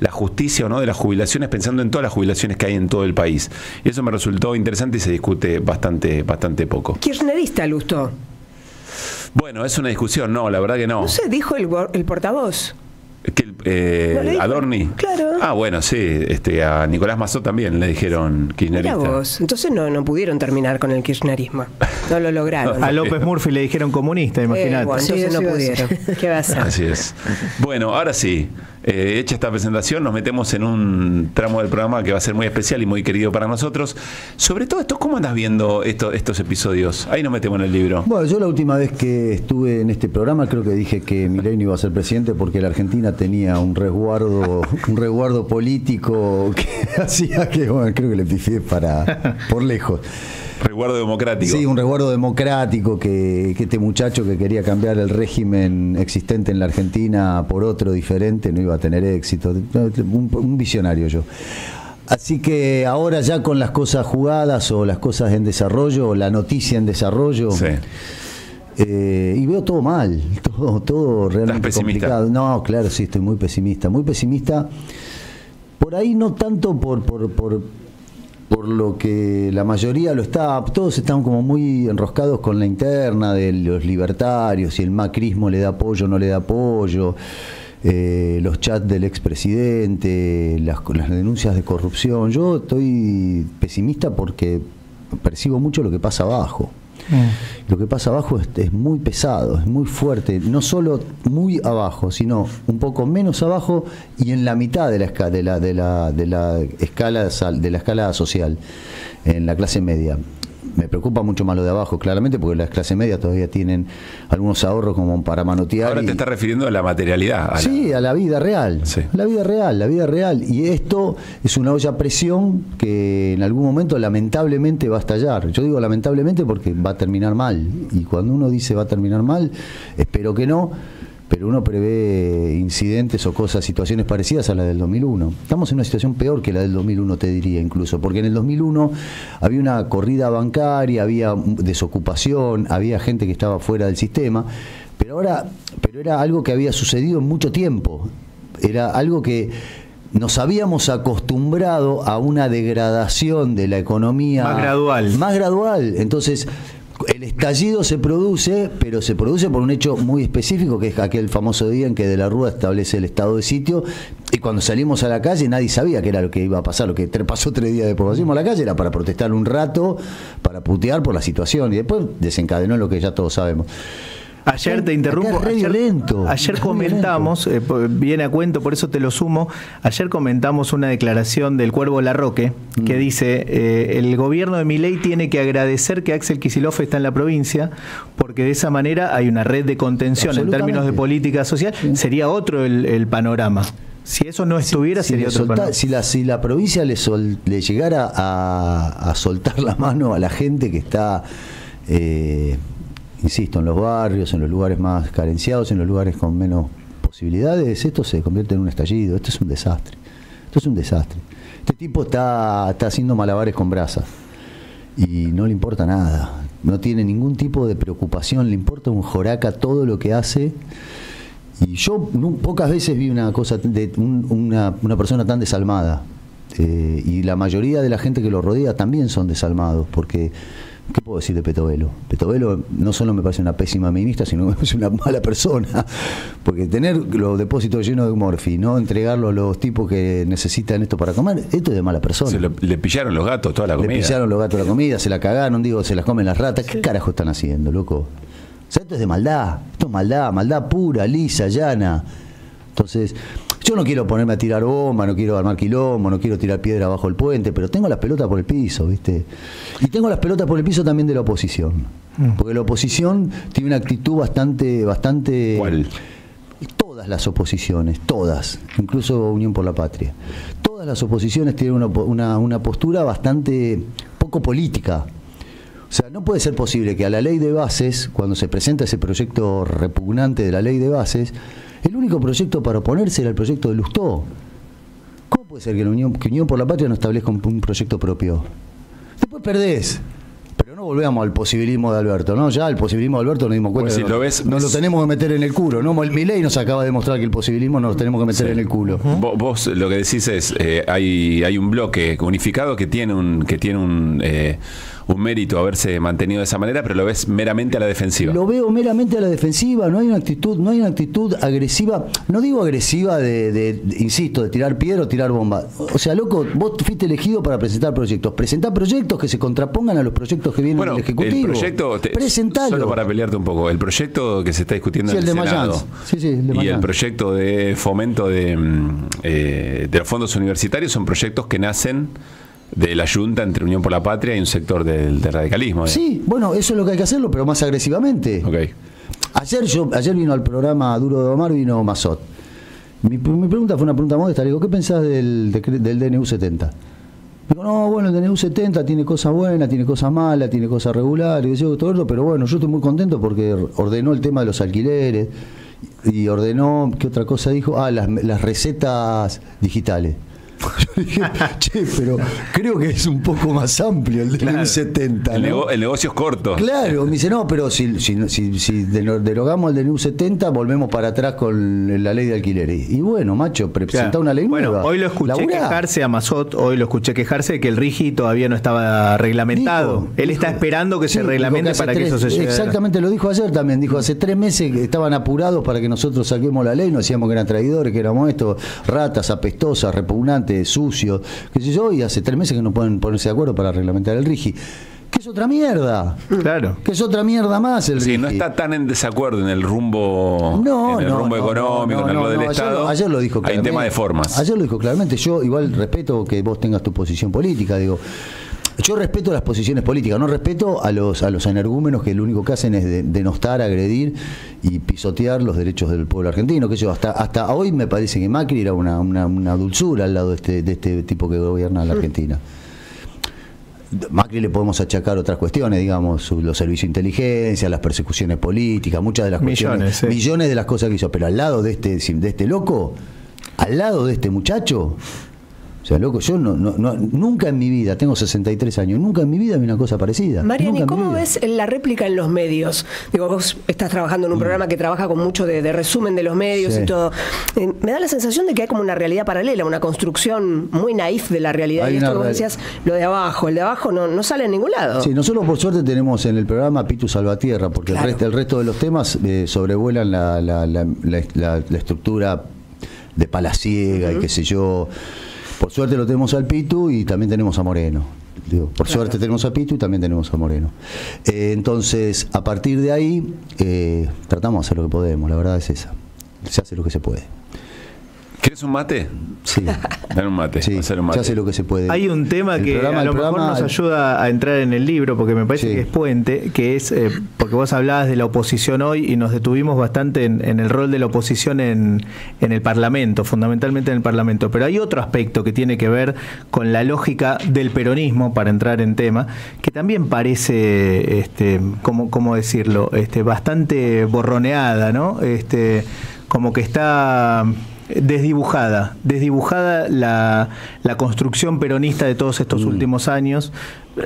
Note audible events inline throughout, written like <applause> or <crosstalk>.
la justicia o no de las jubilaciones, pensando en todas las jubilaciones que hay en todo el país. Y eso me resultó interesante y se discute bastante, bastante poco. Kirchnerista, Lusto. Bueno, es una discusión, no, la verdad que no. No sé, dijo el, el portavoz. Que, eh, No, Adorni. Claro. Ah, bueno, sí. Este, a Nicolás Mazó también le dijeron Mira kirchnerista. vos. Entonces no, no pudieron terminar con el kirchnerismo. No lo lograron. <laughs> A López Murphy le dijeron comunista, Eh, imagínate. bueno, Sí, entonces no pudieron. ¿Qué va a hacer? Así es. Bueno, ahora sí. Eh, hecha esta presentación, nos metemos en un tramo del programa que va a ser muy especial y muy querido para nosotros. Sobre todo esto, ¿cómo andas viendo esto- estos episodios? Ahí nos metemos en el libro. Bueno, yo la última vez que estuve en este programa creo que dije que Milei no iba a ser presidente porque la Argentina tenía un resguardo, un resguardo político que <laughs> hacía que, bueno, creo que le pifié para por lejos. Resguardo democrático. Sí, un resguardo democrático que, que este muchacho que quería cambiar el régimen existente en la Argentina por otro diferente no iba a tener éxito. Un, un visionario yo. Así que ahora ya con las cosas jugadas o las cosas en desarrollo o la noticia en desarrollo, Sí. eh, y veo todo mal, <laughs> todo, todo realmente complicado. No, claro, sí, estoy muy pesimista, muy pesimista. Por ahí no tanto por, por, por, por lo que la mayoría lo está, todos están como muy enroscados con la interna de los libertarios y el macrismo le da apoyo, no le da apoyo, eh, los chats del expresidente, las, las denuncias de corrupción. Yo estoy pesimista porque percibo mucho lo que pasa abajo. Lo que pasa abajo es, es muy pesado, es muy fuerte, no solo muy abajo, sino un poco menos abajo y en la mitad de la, esca- de la, de la, de la escala de la escala social, en la clase media. Me preocupa mucho más lo de abajo, claramente, porque las clases medias todavía tienen algunos ahorros como para manotear. Ahora y- te estás refiriendo a la materialidad. a la- Sí, a la vida real. Sí. La vida real, la vida real. Y esto es una olla a presión que en algún momento lamentablemente va a estallar. Yo digo lamentablemente porque va a terminar mal. Y cuando uno dice va a terminar mal, espero que no, pero uno prevé incidentes o cosas, situaciones parecidas a la del 2001. Estamos en una situación peor que la del 2001, te diría incluso, porque en el 2001 había una corrida bancaria, había desocupación, había gente que estaba fuera del sistema, pero ahora, pero era algo que había sucedido en mucho tiempo. Era algo que nos habíamos acostumbrado a una degradación de la economía Más gradual. Más gradual. Entonces, el estallido se produce, pero se produce por un hecho muy específico, que es aquel famoso día en que De la Rúa establece el estado de sitio, y cuando salimos a la calle nadie sabía qué era lo que iba a pasar, lo que pasó tres días después. Salimos a la calle era para protestar un rato, para putear por la situación, y después desencadenó lo que ya todos sabemos. Ayer te interrumpo. Re ayer, violento, ayer comentamos, eh, viene a cuento, por eso te lo sumo. Ayer comentamos una declaración del Cuervo Larroque que Mm. dice: eh, el gobierno de Milei tiene que agradecer que Axel Kicillof está en la provincia, porque de esa manera hay una red de contención en términos de política social. Sería otro el, el panorama. Si eso no estuviera, si, sería le otro solta- panorama. si la, si la provincia le, sol- le llegara a, a soltar la mano a la gente que está, eh, insisto, en los barrios, en los lugares más carenciados, en los lugares con menos posibilidades, esto se convierte en un estallido, esto es un desastre, esto es un desastre. Este tipo está, está haciendo malabares con brasas y no le importa nada, no tiene ningún tipo de preocupación, le importa un joraca todo lo que hace. Y yo pocas veces vi una cosa de un- una, una persona tan desalmada. Eh, y la mayoría de la gente que lo rodea también son desalmados, porque ¿qué puedo decir de Petovelo? Petovelo no solo me parece una pésima ministra, sino que me parece una mala persona. Porque tener los depósitos llenos de morfi, no entregarlo a los tipos que necesitan esto para comer, esto es de mala persona. Se lo- le pillaron los gatos toda la Le comida. pillaron los gatos la comida, se la cagaron, digo, se las comen las ratas. ¿Qué carajo están haciendo, loco? O sea, esto es de maldad, esto es maldad, maldad pura, lisa, llana. Entonces, yo no quiero ponerme a tirar bomba, no quiero armar quilombo, no quiero tirar piedra bajo el puente, pero tengo las pelotas por el piso, ¿viste? Y tengo las pelotas por el piso también de la oposición. Porque la oposición tiene una actitud bastante, bastante. ¿Cuál? Todas las oposiciones, todas, incluso Unión por la Patria. Todas las oposiciones tienen una- una postura bastante poco política. O sea, no puede ser posible que a la ley de bases, cuando se presenta ese proyecto repugnante de la ley de bases, el único proyecto para oponerse era el proyecto de Lustó. ¿Cómo puede ser que, la Unión, que Unión por la Patria no establezca un, un proyecto propio? Después perdés, pero no volvemos al posibilismo de Alberto, ¿no? Ya el posibilismo de Alberto nos dimos cuenta Pues si lo ves- nos lo tenemos que meter en el culo, ¿no? El Milei nos acaba de demostrar que el posibilismo nos lo tenemos que meter en el culo. Vos, vos lo que decís es, eh, hay, hay un bloque unificado que tiene un, que tiene un, eh, un mérito haberse mantenido de esa manera, pero lo ves meramente a la defensiva. Lo veo meramente a la defensiva, no hay una actitud, no hay una actitud agresiva, no digo agresiva de, de- insisto, de tirar piedra o tirar bomba. O sea, loco, vos fuiste elegido para presentar proyectos. Presentá proyectos que se contrapongan a los proyectos que vienen Bueno, del Ejecutivo. el proyecto, te- solo para pelearte un poco, el proyecto que se está discutiendo Sí, en el el, de Senado. Sí, sí, el de y el proyecto de fomento de, mm, eh, de los fondos universitarios son proyectos que nacen de la Junta entre Unión por la Patria y un sector del, del radicalismo. ¿eh? Sí, bueno, eso es lo que hay que hacerlo, pero más agresivamente. Ok. Ayer yo, ayer vino al programa Duro de Omar, vino Mazot. Mi, mi pregunta fue una pregunta modesta. Le digo, ¿qué pensás del, del DNU 70? Digo, no, bueno, el DNU 70 tiene cosas buenas, tiene cosas malas, tiene cosas regulares, todo pero bueno, yo estoy muy contento porque ordenó el tema de los alquileres y ordenó, ¿qué otra cosa dijo? Ah, las, las recetas digitales. <laughs> Yo dije, che, pero creo que es un poco más amplio el DNU 70. El, ¿no? nego- el negocio es corto. Claro, me dice, no, pero si, si, si, si derogamos el DNU 70, volvemos para atrás con la ley de alquileres. Y bueno, macho, presenta Claro. una ley bueno, nueva. hoy lo escuché Laburá. quejarse a Mazot, hoy lo escuché quejarse de que el RIGI todavía no estaba reglamentado. Dijo, Él dijo. está esperando que Sí, se reglamente para que eso se lleve. Exactamente, lo dijo ayer también. Dijo, hace tres meses que estaban apurados para que nosotros saquemos la ley, nos decíamos que eran traidores, que éramos estos, ratas, apestosas, repugnantes, sucios, qué sé yo, y hace tres meses que no pueden ponerse de acuerdo para reglamentar el RIGI. Que es otra mierda. Claro. Que es otra mierda más el Sí, RIGI. no está tan en desacuerdo en el rumbo, No, en el no, rumbo no, económico, en del ayer Estado. lo- Ayer, lo dijo Hay un claramente. tema de formas. Ayer lo dijo claramente. Yo igual respeto que vos tengas tu posición política, digo. Yo respeto las posiciones políticas, no respeto a los a los energúmenos que lo único que hacen es de- denostar, agredir y pisotear los derechos del pueblo argentino. Que yo hasta hasta hoy me parece que Macri era una, una, una dulzura al lado de este, de este tipo que gobierna la Argentina. Macri le podemos achacar otras cuestiones, digamos, los servicios de inteligencia, las persecuciones políticas, muchas de las Millones, cuestiones, millones de las cosas que hizo, pero al lado de este, de este loco, al lado de este muchacho, sea, loco, yo no, no- no- nunca en mi vida, tengo 63 años, nunca en mi vida vi una cosa parecida. Mariani, ¿cómo ves la réplica en los medios? Digo, vos estás trabajando en un programa que trabaja con mucho de, de resumen de los medios Mm. Sí. y todo. Eh, me da la sensación de que hay como una realidad paralela, una construcción muy naif de la realidad. Hay y esto real- decías, lo de abajo, el de abajo no, no sale en ningún lado. Sí, nosotros por suerte tenemos en el programa Pitu Salvatierra, porque Claro. el, resto, el resto de los temas eh, sobrevuelan la, la- la- la- la- la estructura de palaciega y qué sé yo. Por suerte lo tenemos al Pitu y también tenemos a Moreno. Digo, por suerte tenemos a Pitu y también tenemos a Moreno. Eh, entonces, a partir de ahí, eh, tratamos de hacer lo que podemos, la verdad es esa. Se hace lo que se puede. ¿Quieres un mate? Sí, Dale un mate. sí hacer un se mate. hace lo que se puede. Hay un tema El que programa- a lo mejor programa- nos ayuda a entrar en el libro, porque me parece Sí. que es puente, que es, eh, porque vos hablabas de la oposición hoy y nos detuvimos bastante en, en el rol de la oposición en, en el Parlamento, fundamentalmente en el Parlamento. Pero hay otro aspecto que tiene que ver con la lógica del peronismo, para entrar en tema, que también parece, este, ¿cómo, cómo decirlo?, este, bastante borroneada, ¿no? Este, como que está desdibujada, desdibujada la, la construcción peronista de todos estos Mm. últimos años,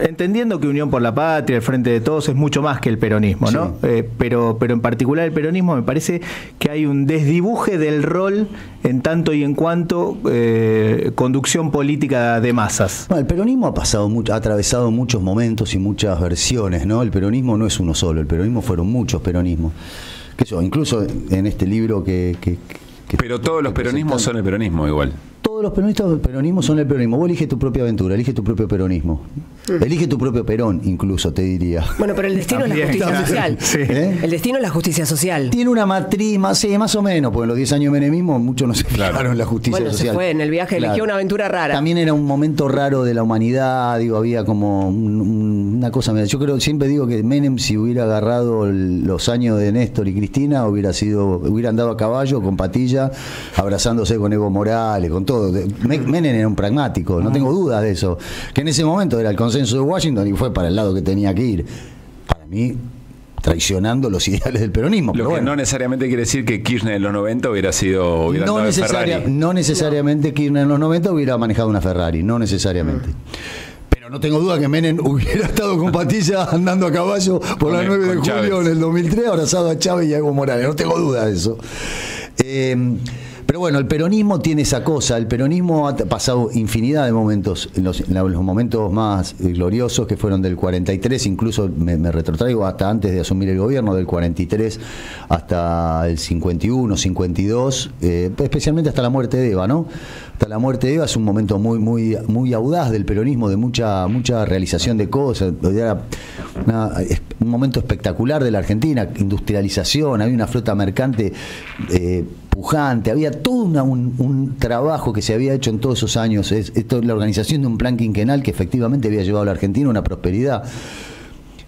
entendiendo que Unión por la Patria, el Frente de Todos es mucho más que el peronismo, ¿no? Sí. Eh, pero, pero en particular el peronismo me parece que hay un desdibuje del rol en tanto y en cuanto eh, conducción política de masas. Bueno, el peronismo ha pasado mucho, ha atravesado muchos momentos y muchas versiones, ¿no? El peronismo no es uno solo, el peronismo fueron muchos peronismos. Que yo, incluso en este libro que- Pero todos los peronismos son el peronismo igual. Todos los peronistas del peronismo son el peronismo. Vos elige tu propia aventura, elige tu propio peronismo. Elige tu propio perón, incluso, te diría. Bueno, pero el destino También, es la justicia también, social. sí. ¿Eh? El destino es la justicia social. Tiene una matriz, más, sí, más o menos, porque en los 10 años de menemismo muchos no se Claro. fijaron en la justicia Bueno, se social. fue, en el viaje eligió una aventura rara. También era un momento raro de la humanidad, digo, había como un- un- una cosa. Yo creo, siempre digo que Menem, si hubiera agarrado el- los años de Néstor y Cristina, hubiera sido, hubiera andado a caballo, con patilla, abrazándose con Evo Morales, con todo. Me- Menem era un pragmático, no tengo dudas de eso. Que en ese momento era el consenso de Washington y fue para el lado que tenía que ir. Para mí, traicionando los <laughs> ideales del peronismo. Lo pero que bueno. no necesariamente quiere decir que Kirchner en los 90 hubiera sido hubiera no, necesaria- Ferrari. no necesariamente Kirchner en los 90 hubiera manejado una Ferrari, no necesariamente. Pero no tengo duda que Menem <laughs> hubiera estado con Patilla andando a caballo por la el- 9 de julio Chávez. en el 2003, abrazado a Chávez y a Evo Morales. No tengo duda de eso. Eh, pero bueno, el peronismo tiene esa cosa. El peronismo ha pasado infinidad de momentos, en los, momentos más eh, gloriosos que fueron del 43, incluso me, me retrotraigo hasta antes de asumir el gobierno, del 43 hasta el 51, 52, eh, especialmente hasta la muerte de Eva, ¿no? Hasta la muerte de Eva es un momento muy, muy, muy audaz del peronismo, de mucha, mucha realización de cosas. Era un momento espectacular de la Argentina, industrialización, había una flota mercante eh, pujante, había todo un, trabajo que se había hecho en todos esos años. Es, esto es la organización de un plan quinquenal que efectivamente había llevado a la Argentina una prosperidad.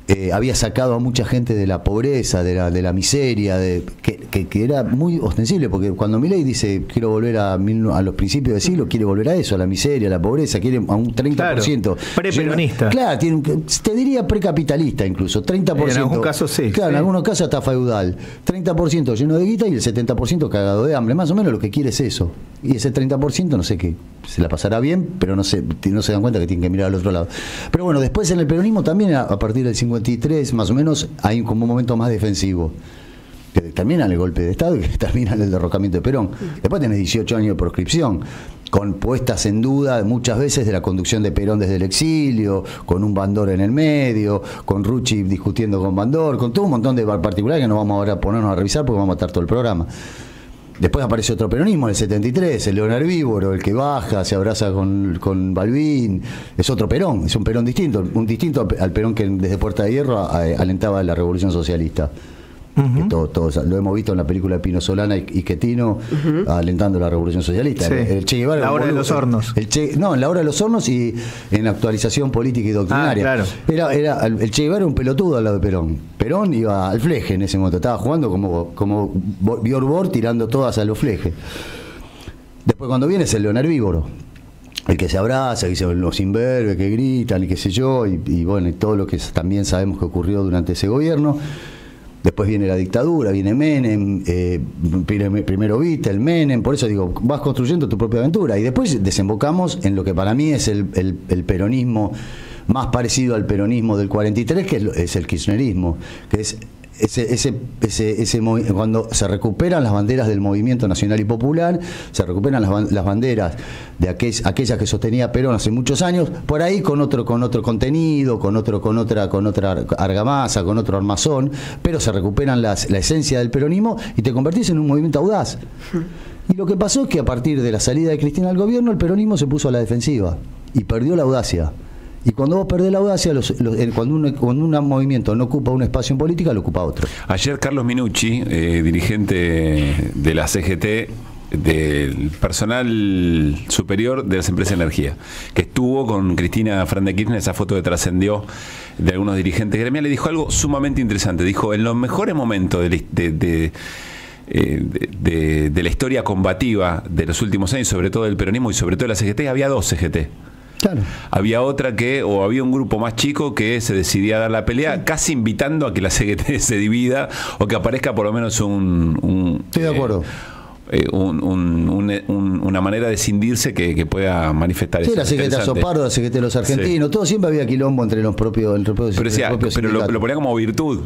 Eh, había sacado a mucha gente de la pobreza, de la, de la miseria, de, que, que- que era muy ostensible, porque cuando Milei dice quiero volver a, mil- a los principios del siglo, quiere volver a eso, a la miseria, a la pobreza, quiere a un 30%. Claro, preperonista. Claro, tiene te diría precapitalista incluso, 30%. En algún caso sí, Claro, en algunos casos hasta feudal. 30% lleno de guita y el 70% cagado de hambre. Más o menos lo que quiere es eso. Y ese 30% no sé qué, se la pasará bien, pero no se, no se dan cuenta que tienen que mirar al otro lado. Pero bueno, después en el peronismo también a, partir del 53 más o menos hay como un momento más defensivo. Que termina el golpe de Estado y que <laughs> termina el derrocamiento de Perón. Después tenés 18 años de proscripción, con puestas en duda muchas veces de la conducción de Perón desde el exilio, con un Bandor en el medio, con Rucci discutiendo con Bandor, con todo un montón de particulares que no vamos ahora a ponernos a revisar porque vamos a matar todo el programa. Después aparece otro peronismo en el 73, el León Herbívoro, el que baja, se abraza con, con Balbín. Es otro Perón, es un Perón distinto, un distinto al- Perón que desde Puerta de Hierro a- alentaba la revolución socialista. Que todos- lo hemos visto en la película de Pino Solana y, y Quetino alentando la revolución socialista. Sí. El, el Che Guevara La hora de los hornos. El Che- no, en la hora de los hornos y en actualización política y doctrinaria. Ah, claro. Era, era, el Che Guevara era un pelotudo al lado de Perón. Perón iba al fleje en ese momento, estaba jugando como, como Borg tirando todas a los flejes. Después cuando viene es el león herbívoro. El que se abraza, que dice los imberbes, que gritan y qué sé yo, y, y bueno, y todo lo que también sabemos que ocurrió durante ese gobierno. Después viene la dictadura, viene Menem, eh, prim- primero viste el Menem, por eso digo, vas construyendo tu propia aventura. Y después desembocamos en lo que para mí es el, peronismo más parecido al peronismo del 43, que es, es el kirchnerismo, que es ese, ese, ese, ese cuando se recuperan las banderas del movimiento nacional y popular, se recuperan las, las banderas de aquel- aquellas que sostenía Perón hace muchos años, por ahí con otro, con otro contenido, con otro, con otra, con otra ar- argamasa, con otro armazón, pero se recuperan las, la esencia del peronismo y te convertís en un movimiento audaz. Y lo que pasó es que a partir de la salida de Cristina al gobierno, el peronismo se puso a la defensiva y perdió la audacia. Y cuando vos perdés la audacia, los- los- cuando, un, cuando un movimiento no ocupa un espacio en política, lo ocupa otro. Ayer Carlos Minucci, eh, dirigente de la CGT, del personal superior de las empresas de energía, que estuvo con Cristina Fernández de Kirchner, esa foto que trascendió de algunos dirigentes gremiales, dijo algo sumamente interesante. Dijo, en los mejores momentos eh, de- de- de la historia combativa de los últimos años, sobre todo del peronismo y sobre todo de la CGT, había dos CGT. Claro. Había otra que, o había un grupo más chico que se decidía a dar la pelea, casi invitando a que la <laughs> CGT se divida o que aparezca por lo menos un. un, Estoy de acuerdo. eh, un- un- un- un- una manera de cindirse que, que pueda manifestar Sí, eso. la secretaria Interesante. Sopardo, la secretaria de los argentinos, todo siempre había quilombo entre los propios, entre los propios, Pero, decía, los propios pero lo, ponía como virtud.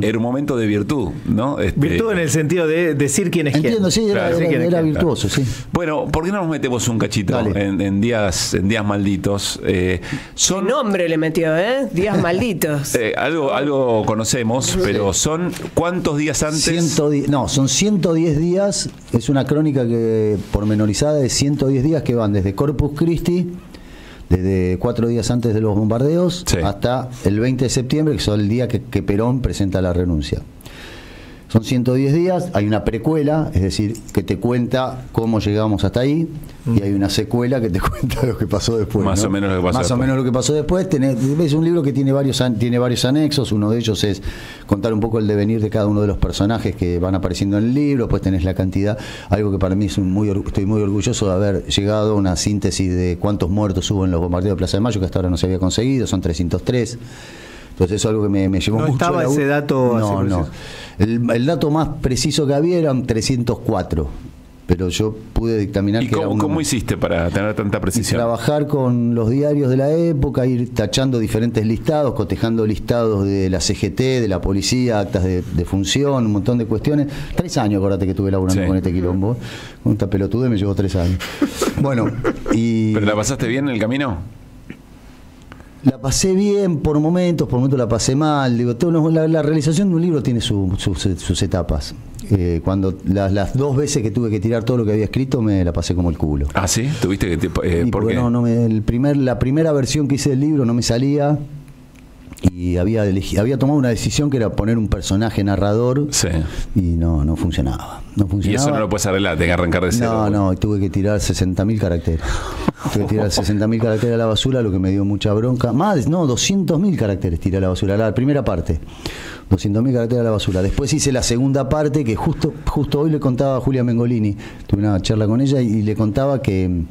Era un momento de virtud, ¿no? Este, Virtud en el sentido de decir quién es Entiendo, quién. sí, era, Claro, virtuoso, sí. Bueno, ¿por qué no nos metemos un cachito en, en días en días malditos? Eh, Qué son nombre le metió, ¿eh? Días malditos. <laughs> eh, algo algo conocemos, pero son cuántos días antes 110 no, son 110 días, es una crónica que pormenorizada de 110 días que van desde Corpus Christi, desde cuatro días antes de los bombardeos, Sí. hasta el 20 de septiembre, que es el día que, que Perón presenta la renuncia. Son 110 días, hay una precuela, es decir, que te cuenta cómo llegamos hasta ahí, y hay una secuela que te <laughs> cuenta lo que pasó después. Más ¿no? o menos lo que pasó Más o después. menos lo que pasó después. Tenés- es un libro que tiene varios, tiene varios anexos, uno de ellos es contar un poco el devenir de cada uno de los personajes que van apareciendo en el libro, después tenés la cantidad, algo que para mí es un muy, estoy muy orgulloso de haber llegado a una síntesis de cuántos muertos hubo en los bombardeos de Plaza de Mayo, que hasta ahora no se había conseguido, son 303. Entonces eso es algo que me, me llevó No mucho. estaba la- ese dato No, así no. El, el dato más preciso que había eran 304. pero yo pude dictaminar ¿Y que era cómo, cómo hiciste para tener tanta Y precisión? trabajar con los diarios de la época, ir tachando diferentes listados, cotejando listados de la CGT, de la policía, actas de, de función, un montón de cuestiones. Tres años, acordate que estuve laburando Sí. con este quilombo. Con esta pelotude me llevó tres años. <laughs> Bueno, y ¿Pero la pasaste bien en el camino? La pasé bien por momentos, por momentos la pasé mal. Digo, todo la, la realización de un libro tiene su- sus- sus etapas. Eh, cuando las, las dos veces que tuve que tirar todo lo que había escrito, me la pasé como el culo. Ah, sí, tuviste que. te- eh, Y ¿Por qué? no, no me- el primer, la primera versión que hice del libro no me salía y había, elegi- había tomado una decisión que era poner un personaje narrador Sí. y no, no funcionaba. No Y funcionaba. eso no lo puedes arreglar, tenés que arrancar de cero. No, no, y tuve que tirar 60.000 caracteres. Tuve que tirar 60.000 caracteres a la basura, lo que me dio mucha bronca. Más, no, 200.000 caracteres tiré a la basura, la primera parte. 200.000 caracteres a la basura. Después hice la segunda parte que justo, justo hoy le contaba a Julia Mengolini. Tuve una charla con ella y le contaba que,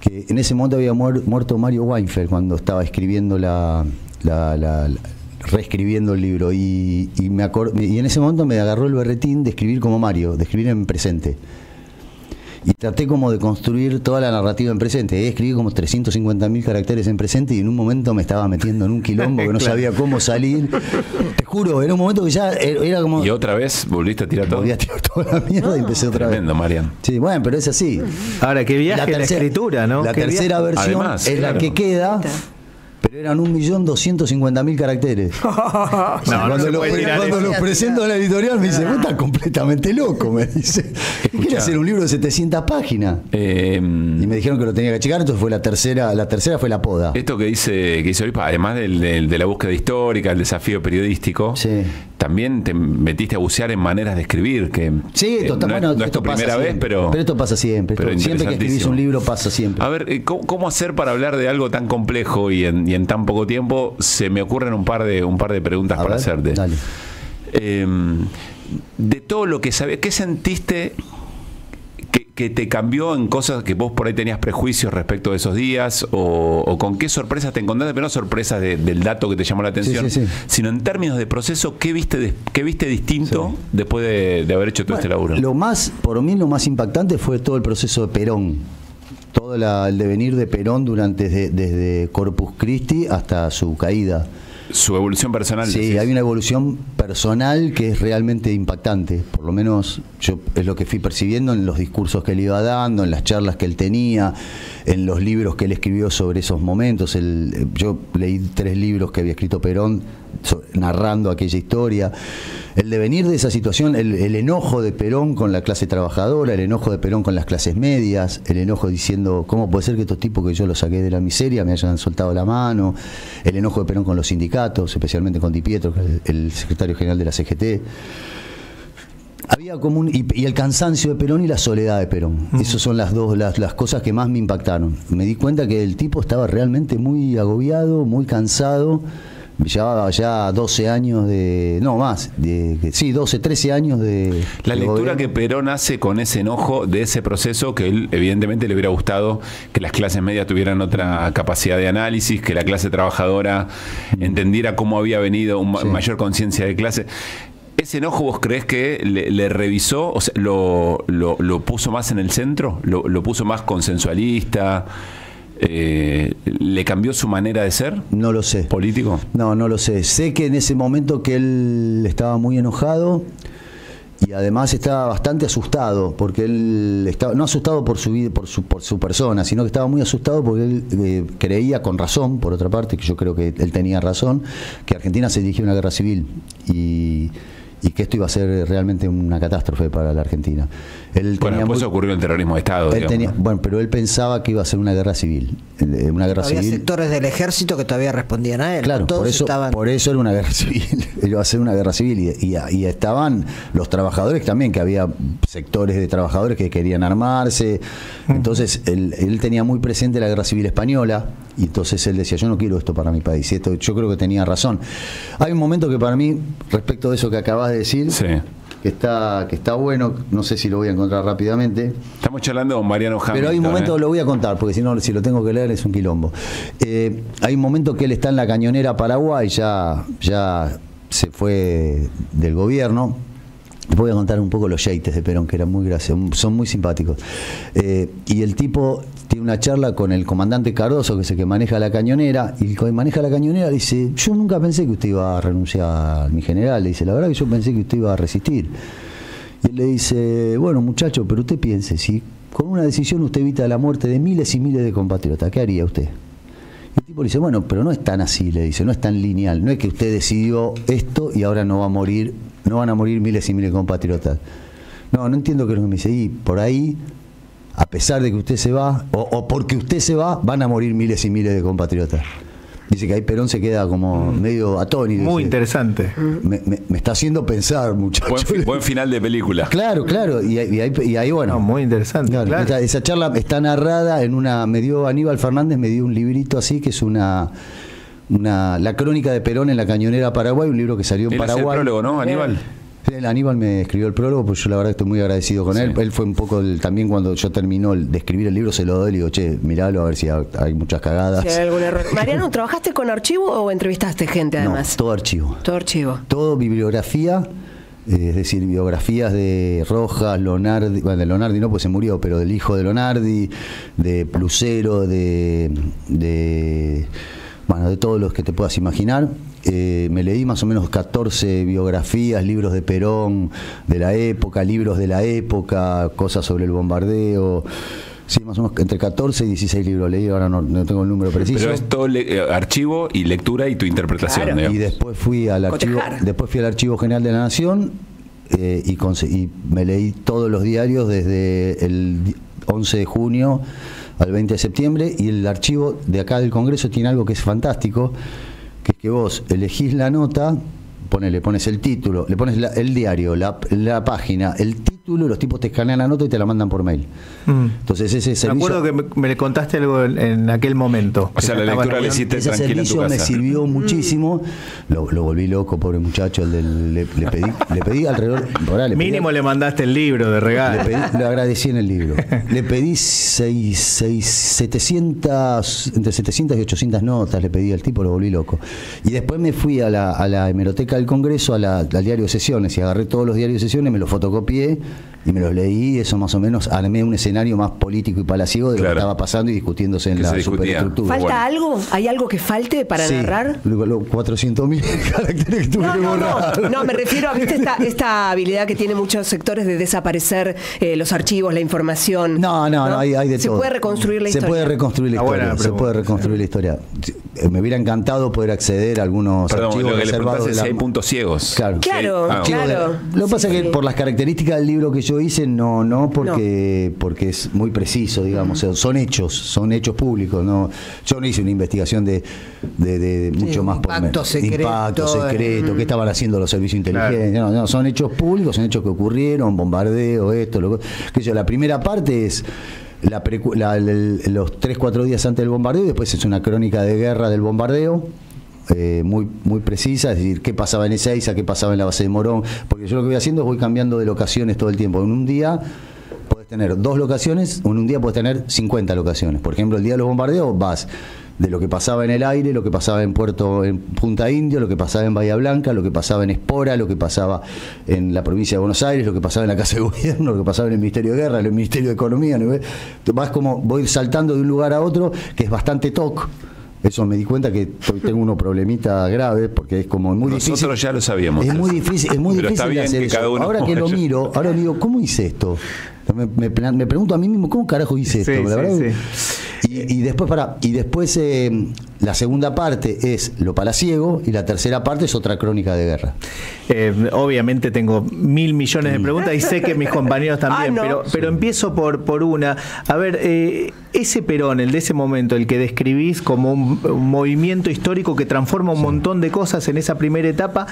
que en ese momento había muer- muerto Mario Weinfeld cuando estaba escribiendo la, la- la- la- reescribiendo el libro y, y me y en ese momento me agarró el berretín de escribir como Mario, de escribir en presente. Y traté como de construir toda la narrativa en presente. Escribí como 350.000 caracteres en presente y en un momento me estaba metiendo en un quilombo que no <laughs> sabía cómo salir. Te juro, era un momento que ya era era como... Y otra vez volviste a tirar todo. Volví a tirar toda la mierda y empecé otra Tremendo, vez. Marian. Sí, bueno, pero es así. Ahora, qué viaje la, tercera- escritura, ¿no? La tercera viaje. versión Además, es claro. la que queda, pero eran 1.250.000 caracteres. <laughs> No, no cuando se lo, cuando eso. lo presento en la editorial me dice, vos estás completamente loco, me dice. Quiere hacer un libro de 700 páginas. Eh, Y me dijeron que lo tenía que achicar, entonces fue la tercera, la tercera fue la poda. Esto que dice, que dice Orispa, además del- del- de la búsqueda histórica, el desafío periodístico, Sí. También te metiste a bucear en maneras de escribir. Que, Sí, eh, total, no, es- bueno, no es esto tu pasa primera vez, pero. Pero esto pasa siempre. Esto- siempre que escribís un libro pasa siempre. A ver, eh, ¿cómo, cómo hacer para hablar de algo tan complejo y en, y en tan poco tiempo? Se me ocurren un par de, un par de preguntas A para ver, hacerte. dale. Eh, de todo lo que sabías, ¿qué sentiste que, te cambió en cosas que vos por ahí tenías prejuicios respecto de esos días? ¿O, o con qué sorpresas te encontraste? Pero no sorpresas de- del dato que te llamó la atención, sí, sí. sino en términos de proceso, ¿qué viste, de- qué viste distinto después de, de haber hecho todo este laburo? Lo más, por mí, lo más impactante fue todo el proceso de Perón. Todo la- el devenir de Perón durante desde, desde Corpus Christi hasta su caída. Su evolución personal. Sí, decís. hay una evolución personal que es realmente impactante. Por lo menos yo es lo que fui percibiendo en los discursos que él iba dando, en las charlas que él tenía, en los libros que él escribió sobre esos momentos. El- yo leí tres libros que había escrito Perón narrando aquella historia. El devenir de esa situación, el, el enojo de Perón con la clase trabajadora, el enojo de Perón con las clases medias, el enojo diciendo cómo puede ser que estos tipos que yo los saqué de la miseria me hayan soltado la mano, el enojo de Perón con los sindicatos, especialmente con Di Pietro, el, el secretario general de la CGT. Había como un, y, y el cansancio de Perón y la soledad de Perón. Esas son las dos, las, las cosas que más me impactaron. Me di cuenta que el tipo estaba realmente muy agobiado, muy cansado. Llevaba ya 12 años de. No, más. De, sí, 12, 13 años de. La de lectura gobierno. que Perón hace con ese enojo de ese proceso, que él evidentemente le hubiera gustado que las clases medias tuvieran otra capacidad de análisis, que la clase trabajadora entendiera cómo había venido una Sí. mayor conciencia de clase. ¿Ese enojo vos crees que le, le revisó, o sea, lo, lo- lo puso más en el centro? ¿Lo, lo puso más consensualista? Eh, ¿Le cambió su manera de ser No lo sé. político? No, no lo sé. Sé que en ese momento que él estaba muy enojado y además estaba bastante asustado, porque él estaba, no asustado por su vida, por su, por su persona, sino que estaba muy asustado porque él eh, creía con razón, por otra parte, que yo creo que él tenía razón, que Argentina se dirigía a una guerra civil y, y que esto iba a ser realmente una catástrofe para la Argentina. Él Bueno, tenía después muy- ocurrió el terrorismo de Estado. él tenía- ¿no? bueno, pero él pensaba que iba a ser una guerra civil, eh, una guerra Había civil. sectores del ejército que todavía respondían a él. Claro, Todos por eso, estaban. por eso era una guerra <laughs> civil. Iba a ser una guerra civil. Y, y- y estaban los trabajadores también, que había sectores de trabajadores que querían armarse. Entonces, él, él tenía muy presente la guerra civil española. Y entonces él decía, yo no quiero esto para mi país. Y esto, yo creo que tenía razón. Hay un momento que para mí, respecto de eso que acabas de decir, Sí. Que, está, que está bueno, no sé si lo voy a encontrar rápidamente. Estamos charlando con Mariano Hamilton. Pero hay un momento, ¿eh? lo voy a contar, porque si no, si lo tengo que leer es un quilombo. Eh, hay un momento que él está en la cañonera Paraguay, ya, ya se fue del gobierno, Les voy a contar un poco los yates de Perón, que eran muy graciosos, son muy simpáticos. Eh, y el tipo tiene una charla con el comandante Cardoso, que es el que maneja la cañonera, y el que maneja la cañonera dice, yo nunca pensé que usted iba a renunciar, mi general, le dice, la verdad que yo pensé que usted iba a resistir. Y él le dice, bueno muchacho, pero usted piense, si con una decisión usted evita la muerte de miles y miles de compatriotas, ¿qué haría usted? Y el tipo le dice, bueno, pero no es tan así, le dice, no es tan lineal, no es que usted decidió esto y ahora no va a morir, no van a morir miles y miles de compatriotas. No, no entiendo qué es lo que me dice, y por ahí, a pesar de que usted se va, o, o porque usted se va, van a morir miles y miles de compatriotas. Dice que ahí Perón se queda como medio atónito. Muy dice, interesante. me, me- me está haciendo pensar, muchacho. Buen, fi- <laughs> buen final de película. Claro, claro, y, ahí- y ahí, y ahí, bueno. No, muy interesante. Claro, claro. esa, esa charla está narrada en una. Me dio Aníbal Fernández, me dio un librito así, que es una. una la crónica de Perón en la cañonera Paraguay, un libro que salió en Él hace el Paraguay. prólogo, ¿no, Aníbal? El Aníbal me escribió el prólogo, pues yo la verdad estoy muy agradecido con Sí. él. Él fue un poco el- también cuando yo terminó el- de escribir el libro, se lo doy y le digo, che, miralo a ver si ha- hay muchas cagadas. Si hay algún error. <laughs> Mariano, ¿trabajaste con archivo o entrevistaste gente no, además? todo archivo. Todo archivo. todo bibliografía, eh, es decir, biografías de Rojas, Lonardi, bueno, de Lonardi no, pues se murió, pero del hijo de Lonardi, de Plusero, de, de bueno, de todos los que te puedas imaginar. Eh, me leí más o menos 14 biografías, libros de Perón de la época, libros de la época, cosas sobre el bombardeo. Sí, más o menos entre 14 y 16 libros leí, ahora no, no tengo el número preciso. Pero es todo le- archivo y lectura y tu interpretación. Claro. Y después fui al archivo, Cotejar. después fui al archivo general de la nación eh, y, y me leí todos los diarios desde el di- 11 de junio al 20 de septiembre y el archivo de acá del Congreso tiene algo que es fantástico, que es que vos elegís la nota, pone, le pones el título, le pones la- el diario, la, la página, el título, y los tipos te escanean la nota y te la mandan por mail. Mm. Entonces ese Me servicio... acuerdo que me, me contaste algo en, en aquel momento. O sea, la lectura reunión. hiciste Ese tranquila en tu servicio me casa. sirvió muchísimo. Lo, lo volví loco, pobre muchacho. el del- le, le pedí, le pedí alrededor. pará, le pedí- Mínimo le mandaste el libro de le, regalo. pedí- le agradecí en el libro. <laughs> Le pedí seis, seis, 700, entre 700 y 800 notas, le pedí al tipo, lo volví loco. Y después me fui a la, a la hemeroteca del Congreso, a la- al diario de sesiones, y agarré todos los diarios de sesiones, me los fotocopié y me los leí. Eso más o menos armé un escenario más político y palaciego de lo que estaba pasando y discutiéndose en Que la se superestructura. ¿Falta bueno. algo? ¿Hay algo que falte para Sí, narrar? Los 400.000 <laughs> caracteres que tuve No, que no, borrar. no, no, me refiero a ¿viste esta, esta habilidad que tienen muchos sectores de desaparecer eh, los archivos, la información. No, no, no, hay, hay de Se todo. puede reconstruir la Se historia. puede reconstruir la Ah, buena historia. Se puede reconstruir la historia. Eh, Me hubiera encantado poder acceder a algunos Perdón, archivos lo que le reservados preguntaste de la- si hay puntos ciegos. Claro. Claro, Sí. Ah, de- claro. Lo que pasa Sí, es que por las características del libro que yo hice, no, no, porque, porque es muy preciso, digamos. o sea, son hechos, son hechos públicos. No, yo no hice una investigación de, de- de- de mucho más impacto por secreto, impacto secreto, qué estaban haciendo los servicios Claro. inteligentes. No, no, son hechos públicos, son hechos que ocurrieron, bombardeo, esto, lo que yo, La primera parte es la la- los tres, cuatro días antes del bombardeo y después es una crónica de guerra del bombardeo. eh, muy muy precisa, es decir, qué pasaba en Ezeiza, qué pasaba en la base de Morón, porque yo lo que voy haciendo es voy cambiando de locaciones todo el tiempo. En un día puedes tener dos locaciones, en un día puedes tener 50 locaciones. Por ejemplo, el día de los bombardeos vas de lo que pasaba en el aire, lo que pasaba en Puerto en Punta Indio, lo que pasaba en Bahía Blanca, lo que pasaba en Espora, lo que pasaba en la provincia de Buenos Aires, lo que pasaba en la Casa de Gobierno, lo que pasaba en el Ministerio de Guerra, en el Ministerio de Economía, ¿no vas como voy saltando de un lugar a otro, que es bastante toc. Eso me di cuenta que tengo unos problemitas graves porque es como muy Nosotros difícil. ya lo sabíamos. Es muy difícil, es muy Pero está difícil bien hacer que eso. cada uno Ahora que lo <laughs> miro, ahora digo, ¿cómo hice esto? Me, me me pregunto a mí mismo, ¿cómo carajo hice esto? Sí, La sí, verdad, sí. Y, y después, para, y después eh, la segunda parte es lo palaciego y la tercera parte es otra crónica de guerra. Eh, obviamente tengo mil millones de preguntas y sé que mis compañeros también, Ah, no. pero, pero empiezo por, por una. A ver, eh, ese Perón, el de ese momento, el que describís como un, un movimiento histórico que transforma un montón de cosas en esa primera etapa.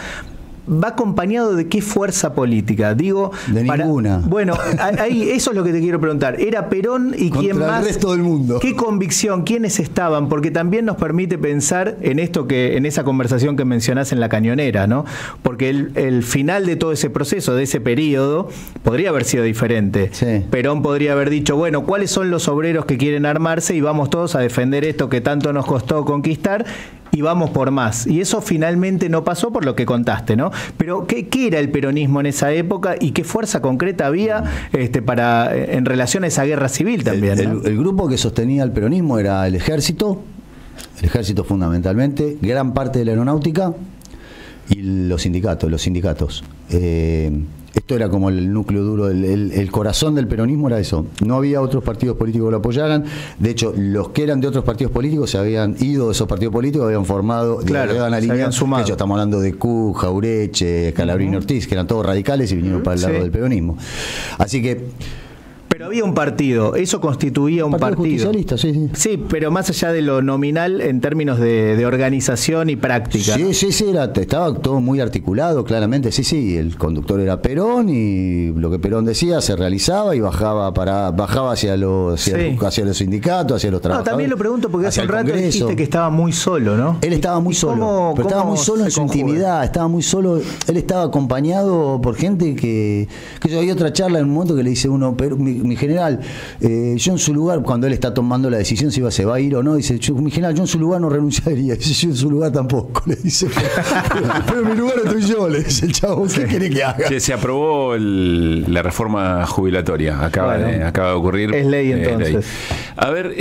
¿Va acompañado de qué fuerza política? Digo, De ninguna. Bueno, ahí eso es lo que te quiero preguntar. ¿Era Perón y Contra quién el más? resto del mundo. ¿Qué convicción? ¿Quiénes estaban? Porque también nos permite pensar en esto que, en esa conversación que mencionás en la cañonera, ¿no? Porque el, el final de todo ese proceso, de ese periodo, podría haber sido diferente. Sí. Perón podría haber dicho, bueno, ¿cuáles son los obreros que quieren armarse y vamos todos a defender esto que tanto nos costó conquistar? Y vamos por más. Y eso finalmente no pasó por lo que contaste, ¿no? Pero ¿qué, qué era el peronismo en esa época y qué fuerza concreta había este, para, en relación a esa guerra civil también? El, ¿no? el- el grupo que sostenía el peronismo era el ejército, el ejército fundamentalmente, gran parte de la aeronáutica y los sindicatos, los sindicatos. Eh, esto era como el núcleo duro, el, el- el corazón del peronismo era eso. No había otros partidos políticos que lo apoyaran. De hecho, los que eran de otros partidos políticos se habían ido de esos partidos políticos, habían formado, Claro, habían se alineado. habían sumado. De hecho, estamos hablando de Q, Jaureche, Calabrini Ortiz, que eran todos radicales y vinieron para el lado Sí. del peronismo. Así que Pero había un partido, eso constituía un Partido partido. Justicialista, sí, sí. Sí, pero más allá de lo nominal en términos de, de organización y práctica. Sí, sí, sí, era, estaba todo muy articulado, claramente. Sí, sí, el conductor era Perón y lo que Perón decía se realizaba y bajaba para bajaba hacia los hacia, Sí. hacia los sindicatos, hacia los No, trabajadores. también lo pregunto porque hace un rato Congreso. dijiste que estaba muy solo, ¿no? Él estaba muy ¿Y solo, cómo- pero estaba muy solo en su conjuga? intimidad, estaba muy solo, él estaba acompañado por gente que, que yo había otra charla en un momento que le dice uno, pero mi, mi general, yo en su lugar, cuando él está tomando la decisión si va, se va a ir o no, dice, mi general, yo en su lugar no renunciaría, dice, yo en su lugar tampoco, le dice, pero, en mi lugar estoy yo, le dice el chavo, ¿qué quiere que haga? Se aprobó la reforma jubilatoria. Acaba, de, acaba de ocurrir. es ley entonces. A ver.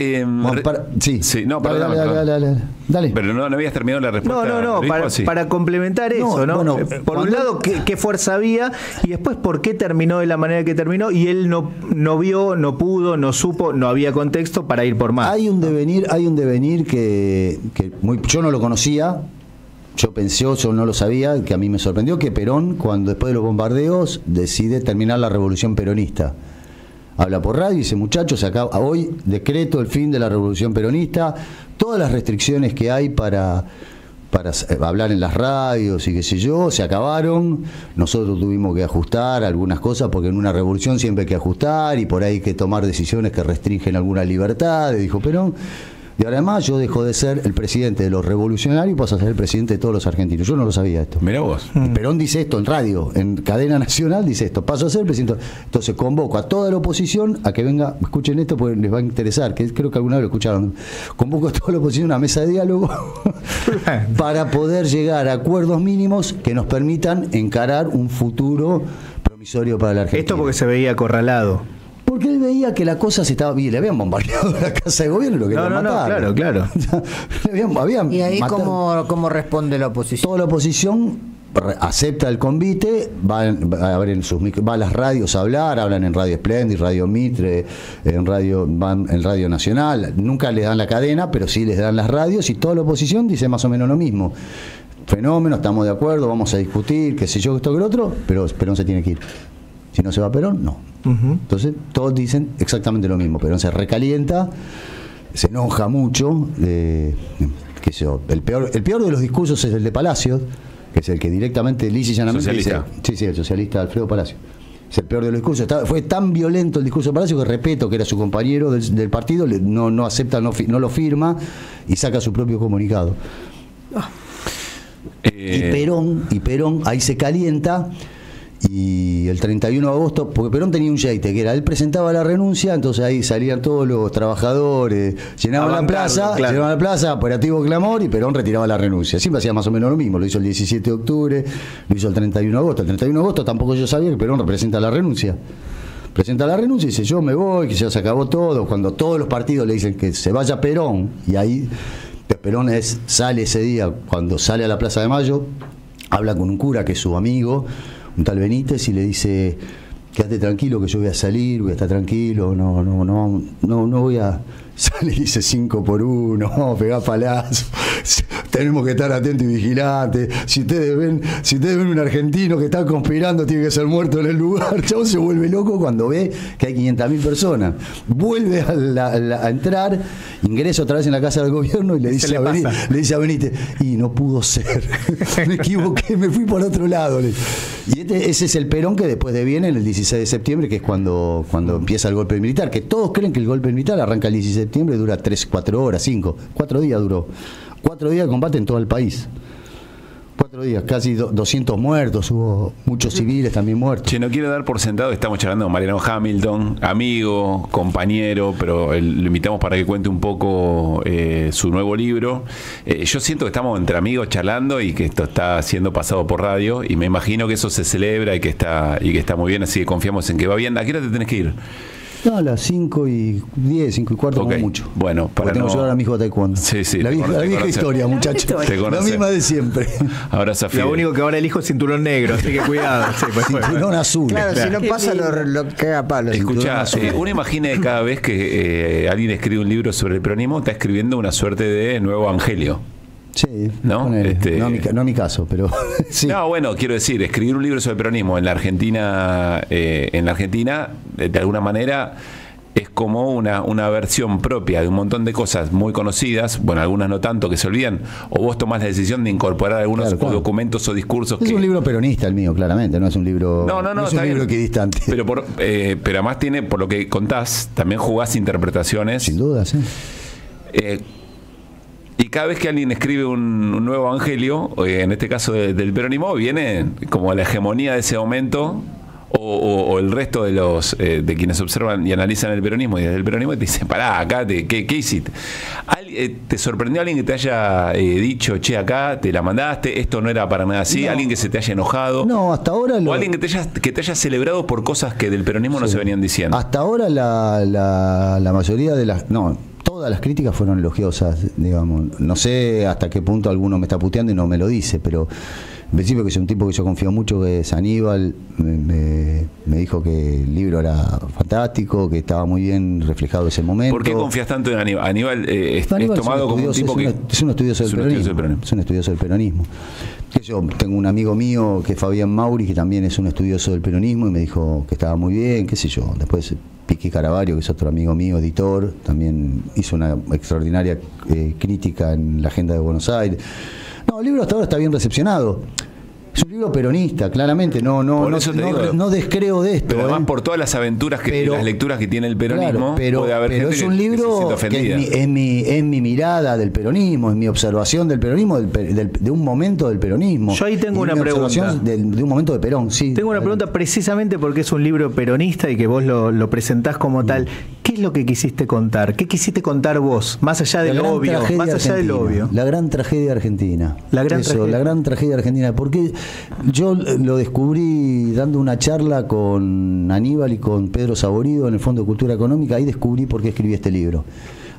para- sí, no, perdón, dale, dale, dale, dale. Pero no, no habías terminado la respuesta. No, no, no, para, ¿o sí? para complementar eso, ¿no? bueno, Por un lado, ¿qué, qué fuerza había? Y después, ¿por qué terminó de la manera que terminó? Y él no, no vio, no pudo, no supo, no había contexto para ir por más. Hay un devenir, hay un devenir que, yo no lo conocía, yo pensé, yo no lo sabía, que a mí me sorprendió que Perón, cuando después de los bombardeos, decide terminar la revolución peronista. Habla por radio y dice, muchachos, acaba, hoy decreto el fin de la revolución peronista, todas las restricciones que hay para, para eh, hablar en las radios y qué sé yo, se acabaron, nosotros tuvimos que ajustar algunas cosas, porque en una revolución siempre hay que ajustar y por ahí hay que tomar decisiones que restringen algunas libertades, dijo Perón. Y ahora además yo dejo de ser el presidente de los revolucionarios y paso a ser el presidente de todos los argentinos. Yo no lo sabía esto. Mirá vos. Perón dice esto en radio, en cadena nacional dice esto, paso a ser presidente. Entonces convoco a toda la oposición a que venga, escuchen esto porque les va a interesar, que creo que alguna vez lo escucharon. Convoco a toda la oposición a una mesa de diálogo <laughs> para poder llegar a acuerdos mínimos que nos permitan encarar un futuro promisorio para la Argentina. Esto porque se veía acorralado. Porque él veía que la cosa se estaba bien, le habían bombardeado la casa de gobierno y lo querían No, no, no, matar. claro, claro. <laughs> Le habían- habían ¿Y ahí cómo, cómo responde la oposición? Toda la oposición acepta el convite, va, en- va a, ver en sus va a las radios a hablar, hablan en Radio Splendid, Radio Mitre, en Radio, van en Radio Nacional, nunca les dan la cadena, pero sí les dan las radios y toda la oposición dice más o menos lo mismo. Fenómeno, estamos de acuerdo, vamos a discutir, qué sé yo, esto que lo otro, pero Perón se tiene que ir. Si no se va Perón, no. Entonces, todos dicen exactamente lo mismo. Perón se recalienta, se enoja mucho. eh, qué sé yo, el, peor, el peor de los discursos es el de Palacios, que es el que directamente, lisa y llanamente Socialista. dice- sí, sí, el socialista Alfredo Palacio. Es el peor de los discursos. Está- fue tan violento el discurso de Palacio que repito que era su compañero del, del partido, le- no, no acepta, no, fi- no lo firma y saca su propio comunicado. Eh, Y Perón, y Perón ahí se calienta y el 31 de agosto, porque Perón tenía un jeite, que era, él presentaba la renuncia, entonces ahí salían todos los trabajadores, llenaban la plaza, claro. llenaban la plaza, operativo clamor, y Perón retiraba la renuncia. Siempre hacía más o menos lo mismo, lo hizo el 17 de octubre, lo hizo el 31 de agosto. El 31 de agosto tampoco yo sabía que Perón representa la renuncia. Presenta la renuncia y dice, yo me voy, que ya se acabó todo. Cuando todos los partidos le dicen que se vaya Perón, y ahí Perón es, sale ese día, cuando sale a la Plaza de Mayo, habla con un cura que es su amigo, un tal Benítez, y le dice, quédate tranquilo que yo voy a salir, voy a estar tranquilo, no, no, no, no, no voy a. Sale y dice cinco por uno, <laughs> no, pegá palazo. <laughs> Tenemos que estar atentos y vigilantes. Si ustedes ven, si ustedes ven un argentino que está conspirando, tiene que ser muerto en el lugar. <laughs> Chabón se vuelve loco cuando ve que hay 500.000 personas. Vuelve a, la- a la- a entrar, ingresa otra vez en la casa del gobierno y le dice, le a, Beni- pasa. le dice a Benítez, y no pudo ser. me equivoqué, me fui por otro lado. Y este- ese es el Perón que después de viene en el 16 de septiembre, que es cuando, cuando empieza el golpe militar, que todos creen que el golpe militar arranca el 16 de septiembre, dura 3, 4 horas, 5, 4 días duró. 4 días de combate en todo el país. Cuatro días, casi do- 200 muertos, hubo muchos civiles también muertos. Che, no quiero dar por sentado, estamos charlando con Mariano Hamilton, amigo, compañero, pero el- lo invitamos para que cuente un poco eh, su nuevo libro. Eh, yo siento que estamos entre amigos charlando y que esto está siendo pasado por radio y me imagino que eso se celebra y que está y que está muy bien, así que confiamos en que va bien. ¿A qué hora te tenés que ir? No, a las 5 y 10, 5 y cuarto, Ok, como mucho. bueno, para Porque tengo no- que llevar a mi hijo a taekwondo. Sí, sí, La vieja, conoce- la vieja historia, muchachos. Te La misma de siempre. Ahora. Lo único que ahora elijo es cinturón negro, así que cuidado. Sí, pues, bueno. Cinturón azul. Claro, si no pasa lo, lo caga palo. Escucha, eh, uno imagina que cada vez que eh, alguien escribe un libro sobre el peronismo, está escribiendo una suerte de nuevo evangelio. Sí, ¿No? Este- no, mi, no mi caso, pero <laughs> sí. No, bueno, quiero decir, escribir un libro sobre peronismo en la Argentina, eh, en la Argentina, de, alguna manera, es como una, una versión propia de un montón de cosas muy conocidas, bueno, algunas no tanto que se olvidan, o vos tomás la decisión de incorporar algunos Claro, claro. documentos o discursos Es que... un libro peronista el mío, claramente, no es un libro, No, no, no, es un libro equidistante. Pero, por, eh, pero además tiene, por lo que contás, también jugás interpretaciones. Sin duda, sí. Eh, y cada vez que alguien escribe un, un nuevo evangelio, eh, en este caso de- del peronismo, viene como la hegemonía de ese momento. O, o- o el resto de los eh, de quienes observan y analizan el peronismo y desde el peronismo te dicen, pará, acá, te, ¿qué, qué hiciste? Eh, ¿Te sorprendió alguien que te haya eh, dicho, che, acá te la mandaste, esto no era para nada así? No. ¿Alguien que se te haya enojado? No, hasta ahora ¿O alguien que te, haya, que te haya celebrado por cosas que del peronismo no se venían diciendo? Hasta ahora la, la, la mayoría de las... No, todas las críticas fueron elogiosas, digamos. No sé hasta qué punto alguno me está puteando y no me lo dice, pero en principio que es un tipo que yo confío mucho, que es Aníbal, me, me- me dijo que el libro era fantástico, que estaba muy bien reflejado ese momento. ¿Por qué confías tanto en Aníbal? Aníbal eh, es, Aníbal es tomado un como un tipo que... es un, es un estudioso del es peronismo. estudioso del peronismo. Es un estudioso del peronismo. Que yo tengo un amigo mío que es Fabián Mauri, que también es un estudioso del peronismo, y me dijo que estaba muy bien, qué sé yo. Después Piqui Caravario, que es otro amigo mío, editor, también hizo una extraordinaria eh, crítica en la agenda de Buenos Aires. No, el libro hasta ahora está bien recepcionado. Es un libro peronista, claramente. No, no, no, no, digo. no descreo de esto. Pero además ¿eh? por todas las aventuras que Pero- las lecturas que tiene el peronismo, Claro, pero, puede haber pero gente es un libro que, ofendida. es, mi, es mi- es mi mirada del peronismo, es mi observación del peronismo, del del- de un momento del peronismo. Yo ahí tengo una mi observación pregunta. del- de un momento de Perón, sí. Tengo una pregunta precisamente porque es un libro peronista y que vos lo, lo presentás como tal. ¿Qué es lo que quisiste contar? ¿Qué quisiste contar vos? Más allá La del obvio, más allá del obvio. La gran tragedia argentina. La gran Eso, tragedia. la gran tragedia argentina. Porque yo lo descubrí dando una charla con Aníbal y con Pedro Saborido en el Fondo de Cultura Económica. Ahí descubrí por qué escribí este libro.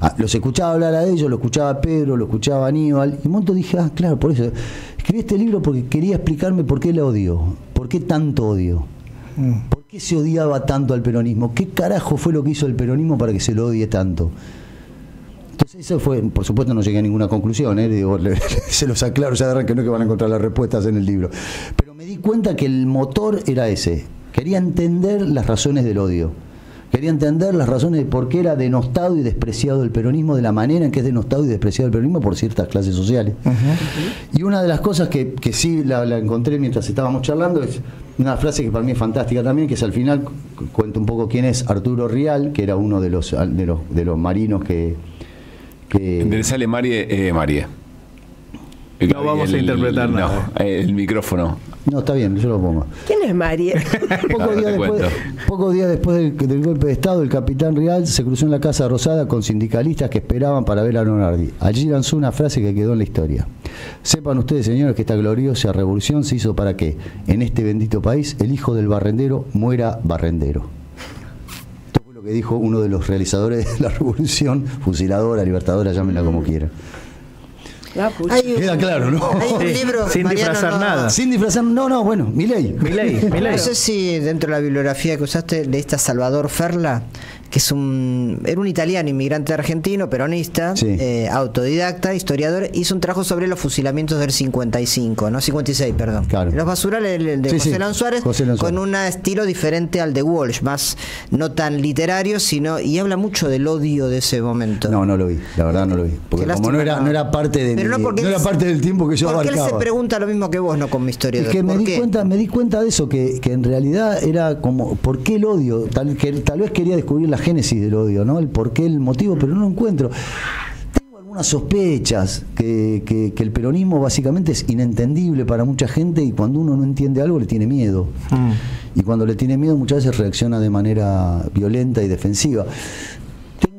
Ah, los escuchaba hablar a ellos, lo escuchaba a Pedro, lo escuchaba a Aníbal. Y un momento dije, ah, claro, por eso. Escribí este libro porque quería explicarme por qué el odio. ¿Por qué tanto odio? ¿Por qué se odiaba tanto al peronismo? ¿Qué carajo fue lo que hizo el peronismo para que se lo odie tanto? Entonces eso fue, por supuesto no llegué a ninguna conclusión, ¿eh? Digo, <laughs> se los aclaro ya de arranque, no es que van a encontrar las respuestas en el libro. Pero me di cuenta que el motor era ese. Quería entender las razones del odio. Quería entender las razones de por qué era denostado y despreciado el peronismo, de la manera en que es denostado y despreciado el peronismo por ciertas clases sociales. Y una de las cosas que, que sí la, la encontré mientras estábamos charlando es una frase que para mí es fantástica también, que es al final, cu- cuento un poco quién es Arturo Rial, que era uno de los, de los, de los marinos que... que Enderezale Marie, eh, Marie. No vamos a interpretar nada. el micrófono. No, está bien, yo lo pongo. ¿Quién es María? <laughs> Pocos días después, días después del, del golpe de Estado, el capitán Real se cruzó en la Casa Rosada con sindicalistas que esperaban para ver a Leonardi. Allí lanzó una frase que quedó en la historia. Sepan ustedes, señores, que esta gloriosa revolución se hizo para que, en este bendito país, el hijo del barrendero muera barrendero. Esto fue lo que dijo uno de los realizadores de la revolución, fusiladora, libertadora, llámenla como quieran. Ah. Hay un- Queda claro, ¿no? Hay un Sí, libro, sin Mariano, disfrazar no- nada. Sin disfrazar, no, no, bueno, mi ley. Mi ley, mi ley. No sé si dentro de la bibliografía que usaste leíste a Salvador Ferla, que es un era un italiano inmigrante argentino, peronista, Sí. eh, autodidacta, historiador, hizo un trabajo sobre los fusilamientos del 55, no 56, perdón. Claro. Los basurales de Sí, José sí, León Suárez, José León con un estilo diferente al de Walsh, más no tan literario, sino y habla mucho del odio de ese momento. No, no lo vi, la verdad no lo vi. Porque Qué como lástima, no era, no era parte de Pero mi- no, era parte del tiempo que yo Porque él se abarcaba. pregunta lo mismo que vos, no como historiador. Es que me ¿Por di qué? cuenta, me di cuenta de eso, que, que en realidad era como, ¿por qué el odio? Tal, que, tal vez quería descubrir la génesis del odio, ¿no? El por qué, el motivo, pero no lo encuentro. Tengo algunas unas sospechas que, que- que el peronismo básicamente es inentendible para mucha gente y cuando uno no entiende algo le tiene miedo. Y cuando le tiene miedo muchas veces reacciona de manera violenta y defensiva.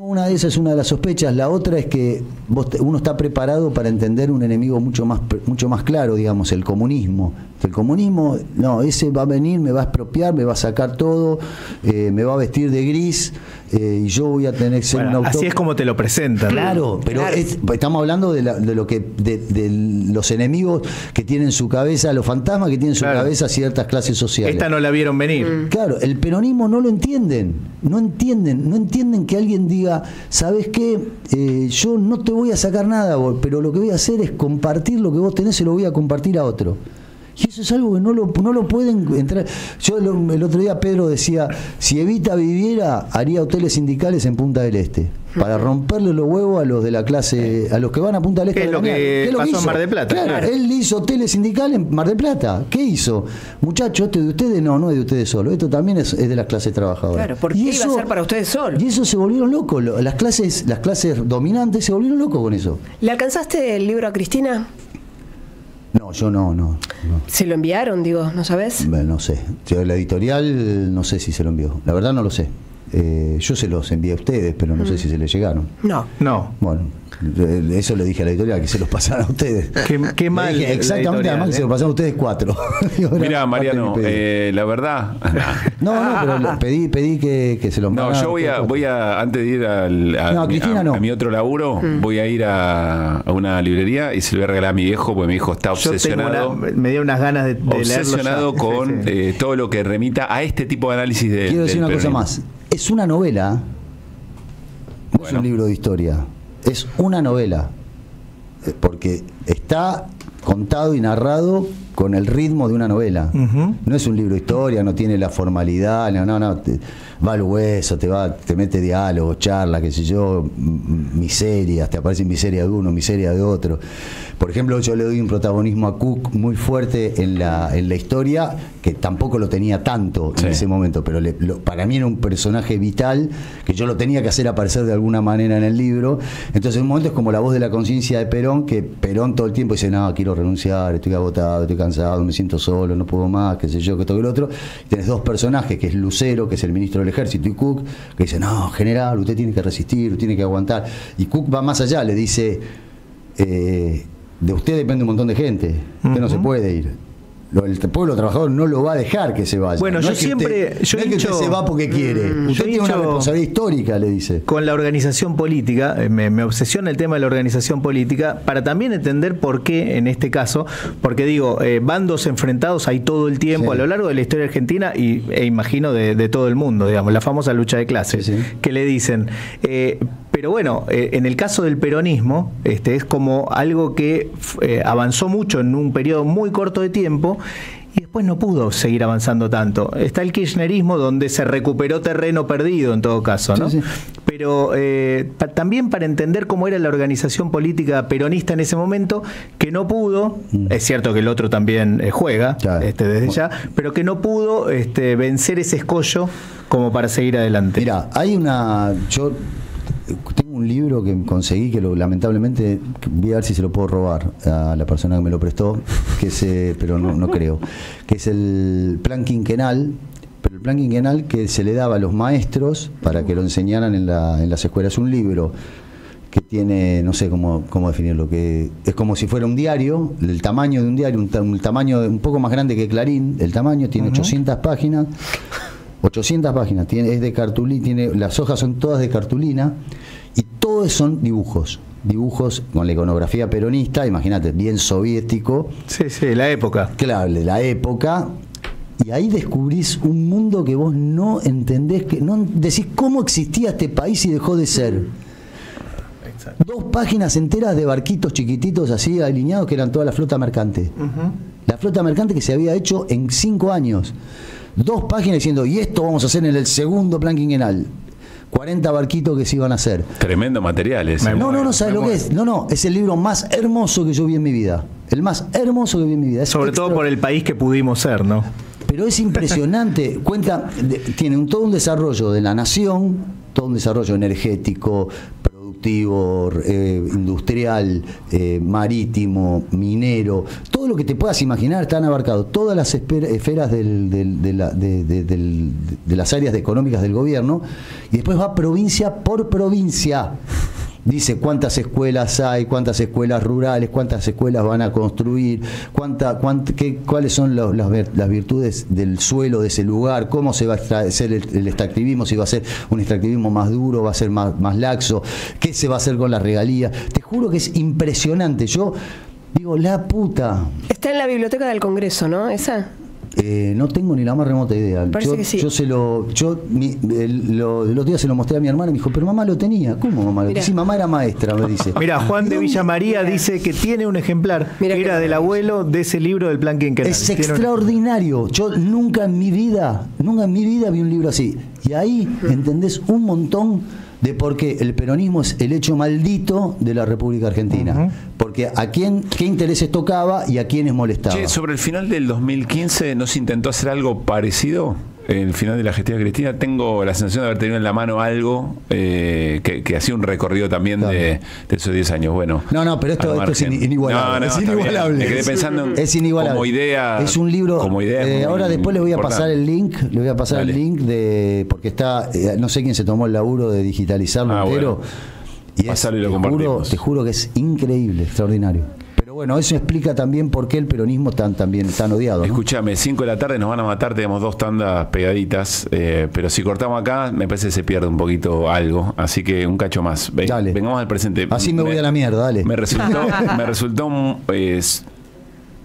Una de esas, una de las sospechas. La otra es que vos te- uno está preparado para entender un enemigo mucho más, mucho más claro, digamos, el comunismo. El comunismo, no, ese va a venir, me va a expropiar, me va a sacar todo, eh, me va a vestir de gris eh, y yo voy a tener que ser Bueno, un autor. así es como te lo presentan. Claro, pero Claro. es- estamos hablando de, la- de lo que de, de los enemigos que tienen en su cabeza, los fantasmas que tienen en su Claro. cabeza ciertas clases sociales. Esta no la vieron venir. Claro, el peronismo no lo entienden, no entienden, no entienden que alguien diga, ¿sabes qué? Eh, yo no te voy a sacar nada, vos, pero lo que voy a hacer es compartir lo que vos tenés, se lo voy a compartir a otro. Y eso es algo que no lo, no lo pueden entrar. Yo el otro día Pedro decía, si Evita viviera, haría hoteles sindicales en Punta del Este, para romperle los huevos a los de la clase, a los que van a Punta del Este. ¿Qué es lo que ¿Qué es lo pasó en hizo? Mar del Plata? Claro, Claro. él hizo hoteles sindicales en Mar del Plata. ¿Qué hizo? Muchachos, esto es de ustedes, no, no es de ustedes solo. Esto también es, es de las clases trabajadoras. Claro, ¿por qué iba a ser para ustedes solo? Y eso se volvieron locos. Lo- Las clases, las clases dominantes se volvieron locos con eso. ¿Le alcanzaste el libro a Cristina? No, yo no, no. no. ¿Se lo enviaron, digo, no sabes? Bueno, no sé. La editorial no sé si se lo envió. La verdad no lo sé. Eh, yo se los envié a ustedes, pero no Mm. sé si se les llegaron. No. No. Bueno, eso le dije a la editorial, que se los pasaran a ustedes. <laughs> Qué, mal. dije exactamente, además que se ¿eh? lo pasaron a ustedes cuatro. <laughs> Mira, Mariano, eh, la verdad. <laughs> No, no, pero pedí, pedí que, que se los No, yo voy a, voy a, antes de ir al- a, No, mi- Cristina a- no. a mi otro laburo, voy a ir a, a una librería y se lo voy a regalar a mi viejo, porque mi hijo está Yo tengo obsesionado. una- me dio unas ganas de, de obsesionado con sí. eh, todo lo que remita a este tipo de análisis de. Quiero decir del una cosa más. Es una novela. No es un libro de historia. Es una novela. Eh, Porque está contado y narrado con el ritmo de una novela. No es un libro de historia, no tiene la formalidad, no, no, no, te- va al hueso, te va, te mete diálogo, charla, qué sé yo, miserias, te aparece miseria de uno, miseria de otro. Por ejemplo, yo le doy un protagonismo a Cook muy fuerte en la, en la historia, que tampoco lo tenía tanto Sí. en ese momento, pero le- lo- para mí era un personaje vital que yo lo tenía que hacer aparecer de alguna manera en el libro. Entonces, en un momento es como la voz de la conciencia de Perón, que Perón todo el tiempo dice, no, quiero renunciar, estoy agotado, estoy cansado, me siento solo, no puedo más, qué sé yo, que todo el otro. Y tenés dos personajes, que es Lucero, que es el ministro del ejército, y Cook, que dice, no, general, usted tiene que resistir, usted tiene que aguantar. Y Cook va más allá, le dice, eh, de usted depende un montón de gente, usted no se puede ir. El pueblo trabajador no lo va a dejar que se vaya. Bueno, No yo es que siempre- usted- yo no es que usted se va porque quiere. yo Usted tiene una responsabilidad histórica, le dice. con la organización política, eh, me, me obsesiona el tema de la organización política, para también entender por qué en este caso, porque digo, eh, bandos enfrentados hay todo el tiempo Sí. a lo largo de la historia argentina y, e imagino de, de todo el mundo, digamos, la famosa lucha de clases, Sí, sí. que le dicen, eh, pero bueno, eh, en el caso del peronismo, este, es como algo que eh, avanzó mucho en un periodo muy corto de tiempo. Y después no pudo seguir avanzando tanto. Está el kirchnerismo donde se recuperó terreno perdido en todo caso, ¿no? Sí, sí. pero eh, pa- también para entender cómo era la organización política peronista en ese momento, que no pudo, es cierto que el otro también eh, juega Mm. Claro. este, desde ya, pero que no pudo este, vencer ese escollo como para seguir adelante. Mira, hay una. Yo tengo un libro que conseguí que lo, lamentablemente voy a ver si se lo puedo robar a la persona que me lo prestó, que es, eh, pero no, no creo, que es el plan quinquenal. Pero el plan quinquenal que se le daba a los maestros para que lo enseñaran en, la- en las escuelas. Es un libro que tiene, no sé cómo, cómo definirlo, que es como si fuera un diario, el tamaño de un diario, un, un tamaño un poco más grande que Clarín, el tamaño, tiene 800 páginas, 800 páginas, tiene, es de cartulina, tiene, las hojas son todas de cartulina y todos son dibujos, dibujos con la iconografía peronista, imagínate, bien soviético, Sí, sí, la época. claro, de la época. Y ahí descubrís un mundo que vos no entendés, que no decís cómo existía este país y dejó de ser. Dos páginas enteras de barquitos chiquititos así alineados que eran toda la flota mercante. La flota mercante que se había hecho en cinco años. Dos páginas diciendo, y esto vamos a hacer en el segundo plan quinquenal. 40 barquitos que se iban a hacer. Tremendo material ese. No, no, no, ¿sabes lo que es? No, no, es el libro más hermoso que yo vi en mi vida. El más hermoso que vi en mi vida. Es Sobre todo por el país que pudimos ser, ¿no? pero es impresionante. <laughs> Cuenta, de- tiene un, todo un desarrollo de la nación, todo un desarrollo energético, eh, industrial, eh, marítimo, minero, todo lo que te puedas imaginar están abarcados, todas las esferas del- de las áreas económicas del gobierno, y después va provincia por provincia. Dice cuántas escuelas hay, cuántas escuelas rurales, cuántas escuelas van a construir, cuánta, cuánt- qué- cuáles son los- las, virtudes del suelo de ese lugar, cómo se va a hacer el, el extractivismo, si va a ser un extractivismo más duro, va a ser más, más laxo, qué se va a hacer con las regalías. Te juro que es impresionante. Yo digo, la puta. Está en la biblioteca del Congreso, ¿no? Esa. Eh, no tengo ni la más remota idea. Parece yo, que sí. yo se lo, yo mi- el- lo- los días se lo mostré a mi hermana y me dijo, pero mamá lo tenía. ¿Cómo mamá lo Mirá. tenía? Sí, mamá era maestra, me dice. Mira, Juan de ¿Dónde? Villamaría dice que tiene un ejemplar Mira que era del abuelo de ese libro del plan quinquenal. Es Tiene un- extraordinario. Yo nunca en mi vida, nunca en mi vida vi un libro así. Y ahí entendés un montón de por qué el peronismo es el hecho maldito de la República Argentina. Porque a quién, qué intereses tocaba y a quiénes molestaba. Che, sobre el final del 2015, ¿no se intentó hacer algo parecido? El final de la gestión de Cristina, tengo la sensación de haber tenido en la mano algo eh, que, que hacía un recorrido también Claro. de, de esos 10 años. Bueno, No, no, pero esto- es in- inigualable, es inigualable. Me quedé pensando en, <laughs> Es inigualable. como idea. Es un libro. Como idea es eh, ahora después le voy a pasar el link. Le voy a pasar Dale. el link de. Porque está. eh, no sé quién se tomó el laburo de digitalizarlo Ah, entero. bueno. Y es, y lo te, juro, te juro que es increíble, extraordinario. Bueno, eso explica también por qué el peronismo tan, también tan odiado. ¿no? Escúchame, 5 de la tarde nos van a matar, tenemos dos tandas pegaditas, eh, pero si cortamos acá, me parece que se pierde un poquito algo, así que un cacho más. Ve- Dale. Vengamos al presente. Así me voy a la mierda, dale. Me resultó, <laughs> me resultó es,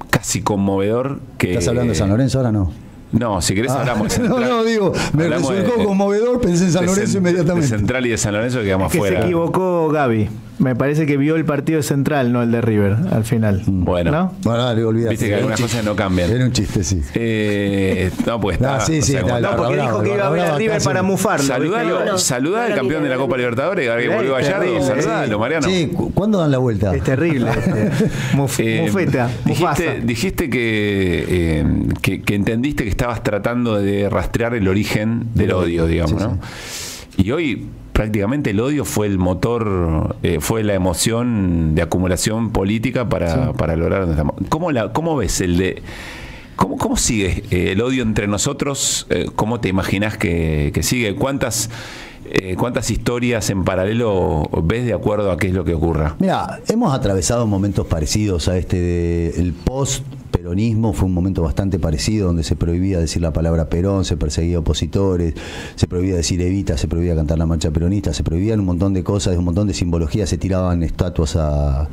casi conmovedor que... ¿Estás hablando de San Lorenzo ahora no? No, si querés Ah, hablamos de <laughs> no, Central. no, digo, me Hablamos resultó conmovedor, pensé en San Lorenzo inmediatamente. De Central y de San Lorenzo quedamos que se fuera. equivocó Gaby. Me parece que vio el partido Central, no el de River, al final. Bueno. ¿No? Bueno, dale, olvídate. Viste que algunas chiste. cosas no cambian. Era un chiste, sí. Eh, no, pues está. Ah, sí, sí, está, No, porque dijo que iba a ver a River casi. para mufarlo. Saludalo, No, no, saludá no al campeón de la. Copa Libertadores, que volvió ayer. terrible. Saludalo, Mariano. Sí, cu- ¿cuándo dan la vuelta? Es terrible. <laughs> este. Muf- Eh, mufeta, Mufasa. dijiste, dijiste que, eh, que, que entendiste que estabas tratando de rastrear el origen del odio, digamos, Sí, ¿no? Y hoy prácticamente el odio fue el motor, eh, fue la emoción de acumulación política para, para lograr donde estamos. ¿Cómo, la, ¿Cómo ves el de... ¿Cómo, cómo sigue eh, el odio entre nosotros? Eh, ¿Cómo te imaginas que, que sigue? ¿Cuántas, eh, ¿Cuántas historias en paralelo ves de acuerdo a qué es lo que ocurra? Mira, hemos atravesado momentos parecidos a este de el post peronismo fue un momento bastante parecido donde se prohibía decir la palabra Perón, se perseguía opositores, se prohibía decir Evita, se prohibía cantar la marcha peronista, se prohibían un montón de cosas, un montón de simbologías, se tiraban estatuas a,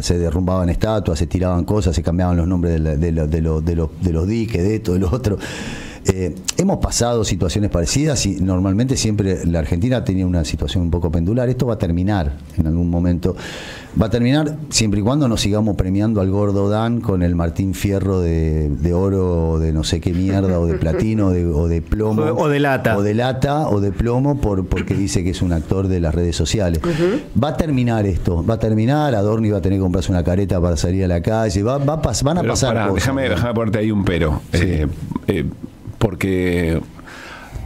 se derrumbaban estatuas, se tiraban cosas, se cambiaban los nombres de, la- de lo- de lo- de los- de los diques, de esto, de lo otro. Eh, hemos pasado situaciones parecidas y normalmente siempre la Argentina tenía una situación un poco pendular. Esto va a terminar en algún momento. Va a terminar siempre y cuando nos sigamos premiando al gordo Dan con el Martín Fierro de, de oro o de no sé qué mierda, o de platino o de, o de plomo. O- o de lata. O de lata o de plomo por, porque dice que es un actor de las redes sociales. Va a terminar esto, va a terminar. Adorni va a tener que comprarse una careta para salir a la calle. Va, va van a Pero pasar pará, cosas. déjame, déjame ponerte ahí un pero. Eh, eh, porque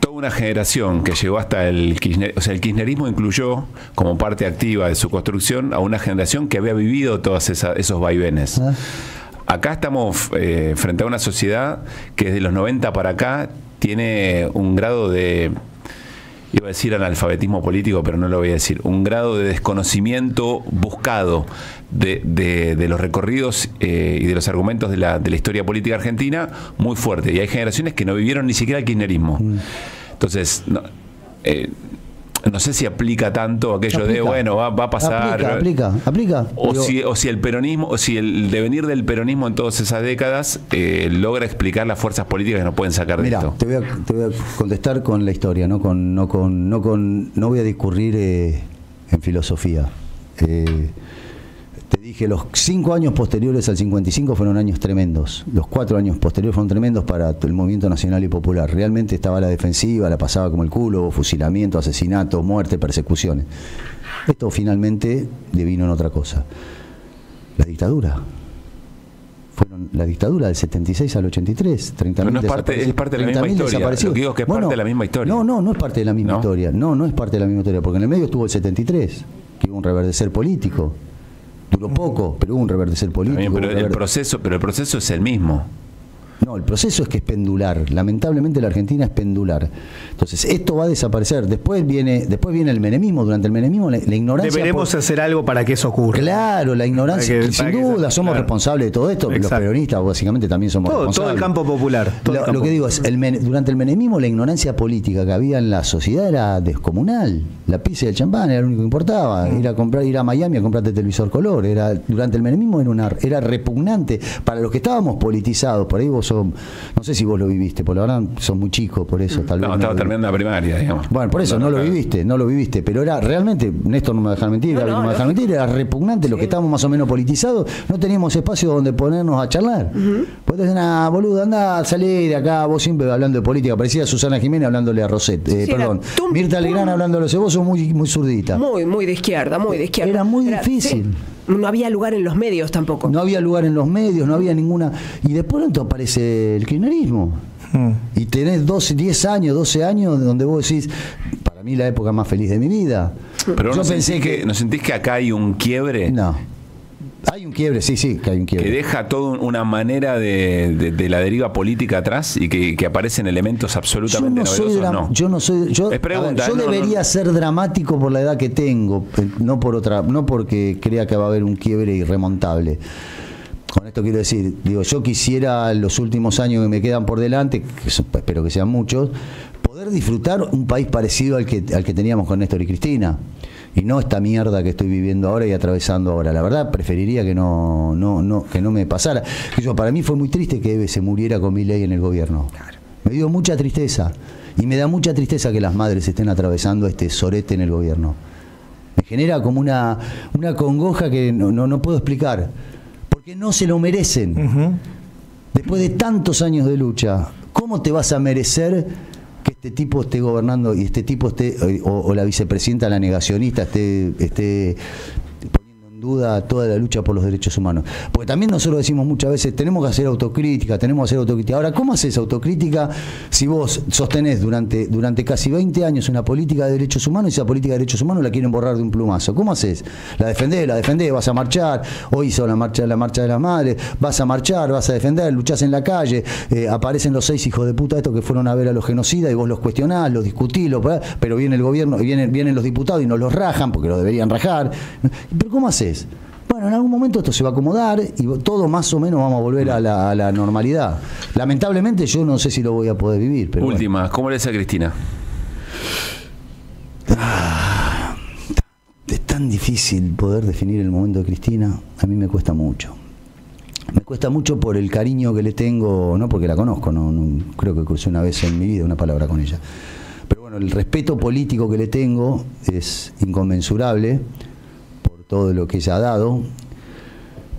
toda una generación que llegó hasta el Kirchner, o sea, el kirchnerismo incluyó como parte activa de su construcción a una generación que había vivido todos esos vaivenes. Ah. Acá estamos eh, frente a una sociedad que desde los 90 para acá tiene un grado de iba a decir analfabetismo político, pero no lo voy a decir, un grado de desconocimiento buscado de, de- de los recorridos eh, y de los argumentos de la, de la historia política argentina muy fuerte. Y hay generaciones que no vivieron ni siquiera el kirchnerismo. Entonces, no, eh, no sé si aplica tanto aquello de, bueno, va, va a pasar. Aplica, aplica, aplica. O Digo, si, o si el peronismo, o si el devenir del peronismo en todas esas décadas eh, logra explicar las fuerzas políticas que nos pueden sacar de esto. te voy, a, te voy a contestar con la historia, no con, no con, no con, no voy a discurrir eh, en filosofía. Eh, te dije, los cinco años posteriores al 55 fueron años tremendos. Los cuatro años posteriores fueron tremendos para el movimiento nacional y popular. Realmente estaba la defensiva, la pasaba como el culo, fusilamiento, asesinato, muerte, persecuciones. Esto finalmente devino en otra cosa. La dictadura. Fueron la dictadura del 76 al 83, 30 Pero no es parte- es parte de la misma historia. Lo que digo es que es parte de la misma historia. No, no, no es parte de la misma ¿No? historia. No, no es parte de la misma historia, porque en el medio estuvo el 73, que hubo un reverdecer político. Duró poco, pero hubo un reverdecer político. También, pero el proceso, pero el proceso es el mismo. No, el proceso es que es pendular. Lamentablemente la Argentina es pendular. Entonces, esto va a desaparecer. Después viene, después viene el menemismo. Durante el menemismo, la, la ignorancia. Deberemos por- hacer algo para que eso ocurra. Claro, la ignorancia. Que- sin duda, somos claro. responsables de todo esto. Los peronistas, básicamente, también somos Todo, todo responsables. el campo popular. el Lo, campo lo que digo es, el men- durante el menemismo la ignorancia política que había en la sociedad era descomunal. La pizza y el champán era lo único que importaba. Ir a comprar, ir a Miami a comprarte televisor color. Era, durante el menemismo era, una, era repugnante. Para los que estábamos politizados, por ahí vos no sé si vos lo viviste, por la verdad sos muy chico, por eso tal vez. No, no estaba lo terminando la primaria, digamos. bueno, por eso no lo viviste, no lo viviste, pero era realmente, Néstor no me va a dejar mentir, No, no, no, me va a dejar lógico. mentir, era repugnante, los que estábamos más o menos politizados, no teníamos espacio donde ponernos a charlar. Pues decían, ah, boludo, anda, salí de acá, vos siempre hablando de política, parecía Susana Jiménez hablándole a Rosette, eh, Sí, perdón, tum, Mirta tum. Legrand hablándole a vos sos muy, muy zurdita. Muy, muy de izquierda, muy de izquierda. Era muy difícil. sí, no había lugar en los medios tampoco. No había lugar en los medios, no había ninguna. Y de pronto aparece el kirchnerismo. Mm. Y tenés 12, 10 años, 12 años donde vos decís, para mí la época más feliz de mi vida. Pero Yo ¿no pensé sentís que, que. ¿no sentís que acá hay un quiebre? No. Hay un quiebre, sí, sí, que hay un Que quiebre. deja toda una manera de, de- de la deriva política atrás y que, que aparecen elementos Yo absolutamente no, soy novedosos. no. yo no soy yo, Es pregunta, ver, yo. No, no, debería no. ser dramático por la edad que tengo eh, no por otra no porque crea que va a haber un quiebre irremontable con esto quiero decir digo yo quisiera los últimos años que me quedan por delante que son- espero que sean muchos poder disfrutar un país parecido al que al que teníamos con Néstor y Cristina y no esta mierda que estoy viviendo ahora y atravesando ahora. La verdad preferiría que no, no, no, que no me pasara. Yo, para mí fue muy triste que Eve se muriera con mi ley en el gobierno. Me dio mucha tristeza. Y me da mucha tristeza que las madres estén atravesando este sorete en el gobierno. Me genera como una, una congoja que no, no, no puedo explicar. Porque no se lo merecen. Después de tantos años de lucha, ¿cómo te vas a merecer este tipo esté gobernando y este tipo esté, eh, o, la vicepresidenta, la negacionista, esté, esté duda toda la lucha por los derechos humanos? Porque también nosotros decimos muchas veces, tenemos que hacer autocrítica, tenemos que hacer autocrítica. Ahora, ¿cómo haces autocrítica si vos sostenés durante, durante casi 20 años una política de derechos humanos y esa política de derechos humanos la quieren borrar de un plumazo? ¿Cómo haces? La defendés, la defendés, vas a marchar, hoy hizo la marcha, la marcha de las madres, vas a marchar, vas a defender, luchás en la calle, eh, aparecen los seis hijos de puta estos que fueron a ver a los genocidas y vos los cuestionás, los discutís, pero viene el gobierno, vienen, vienen los diputados y nos los rajan porque los deberían rajar. ¿Pero cómo haces? Bueno, en algún momento esto se va a acomodar y todo más o menos vamos a volver a la, a la normalidad. Lamentablemente yo no sé si lo voy a poder vivir. Pero bueno. Última, ¿cómo le dice a Cristina? Es tan difícil poder definir el momento de Cristina, a mí me cuesta mucho. Me cuesta mucho por el cariño que le tengo, no porque la conozco, no, no- creo que crucé una vez en mi vida una palabra con ella. Pero bueno, el respeto político que le tengo es inconmensurable todo lo que ella ha dado.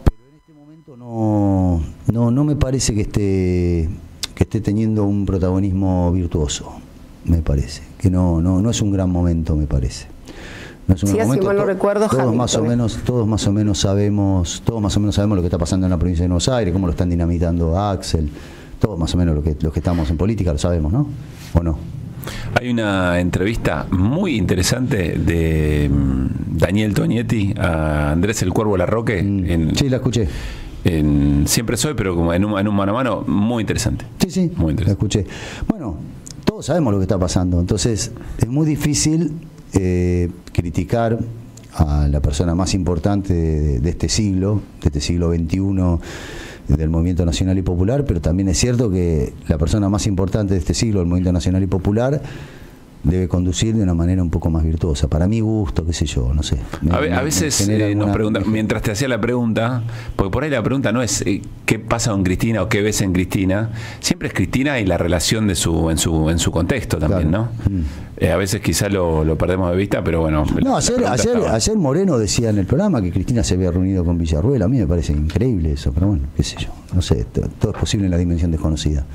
Pero en este momento no, no, no me parece que esté, que esté teniendo un protagonismo virtuoso, me parece. Que no, no, no es un gran momento, me parece. No es un Sí, así mal To- recuerdo, todos Hamilton, más o menos, todos más o menos sabemos, todos más o menos sabemos lo que está pasando en la provincia de Buenos Aires, cómo lo están dinamitando a Axel, todos más o menos lo que, los que estamos en política lo sabemos, ¿no? ¿O no? Hay una entrevista muy interesante de mm, Daniel Tonietti a Andrés el Cuervo Larroque Mm. en, Sí, la escuché. en Siempre Soy, pero como en un, en un mano a mano muy interesante. Sí, sí, Muy la interesante. escuché. Bueno, todos sabemos lo que está pasando, entonces es muy difícil eh, criticar a la persona más importante de, de este siglo, de este siglo XXI del movimiento nacional y popular, pero también es cierto que la persona más importante de este siglo del movimiento nacional y popular debe conducir de una manera un poco más virtuosa. Para mi gusto, qué sé yo, no sé. Me- A, me- a veces eh, nos preguntan, mientras te hacía la pregunta, porque por ahí la pregunta no es eh, qué pasa con Cristina o qué ves en Cristina, siempre es Cristina y la relación de su en su en su contexto también, Claro. ¿no? Mm. Eh, a veces quizá lo, lo perdemos de vista, pero bueno. No, ayer, ayer, estaba. ayer Moreno decía en el programa que Cristina se había reunido con Villarruel. A mí me parece increíble eso, pero bueno, qué sé yo. No sé, to- todo es posible en la dimensión desconocida.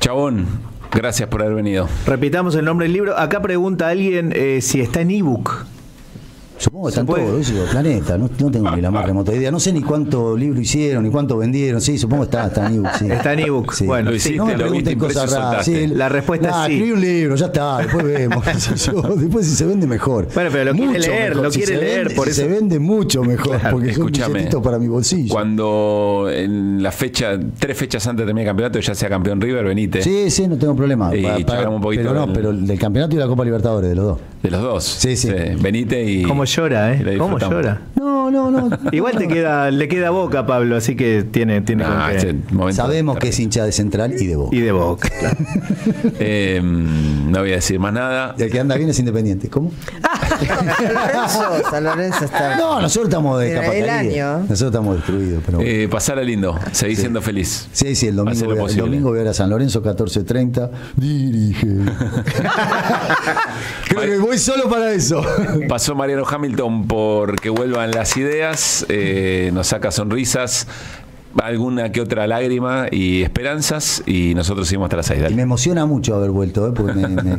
Chabón, gracias por haber venido. Repitamos el nombre del libro. Acá pregunta alguien eh, si está en ebook. Supongo que están puede. todos, digo, planeta, no, no tengo ni la más remota idea. No sé ni cuánto libro hicieron, ni cuánto vendieron. Sí, supongo que está, está en ebook. Sí. Está en ebook. Sí. Bueno, Lo sí, hiciste, no me pregunten cosas raras. La respuesta es sí. Escribí un libro, ya está, después vemos. <laughs> qué sé yo. Después si se vende mejor. Bueno, pero lo quiere leer, lo Si quiere se leer, vende- por si eso- se vende mucho mejor, porque son Escúchame. billetitos para mi bolsillo. Cuando en la fecha, tres fechas antes de terminar el campeonato, ya sea campeón River, venite. Sí, sí, no tengo problema. Y Pa- pa- charlamos un poquito pero no, pero del campeonato y la Copa Libertadores, de los dos. De los dos. Sí, sí. Venite y. ¿Cómo llora, la eh? ¿Cómo llora? No, no, no. Igual te queda, le queda boca, Pablo, así que tiene, tiene Nah, ese momento Sabemos que es hincha de Central y de Boca. Y de boca. <laughs> Eh, no voy a decir más nada. Y el que anda bien es independiente. ¿Cómo? San Lorenzo, San Lorenzo está. <laughs> No, nosotros estamos de año. Nosotros estamos destruidos, pero bueno. Eh, pasala lindo, seguí siendo feliz. Sí, sí, el domingo, voy a, el domingo voy a ir a San Lorenzo 14.30. Dirige. <laughs> Creo que voy solo para eso. Pasó Mariano Hamilton por que vuelvan las ideas, eh, nos saca sonrisas, alguna que otra lágrima y esperanzas y nosotros seguimos hasta las. Y me emociona mucho haber vuelto, ¿eh? porque me, me <laughs>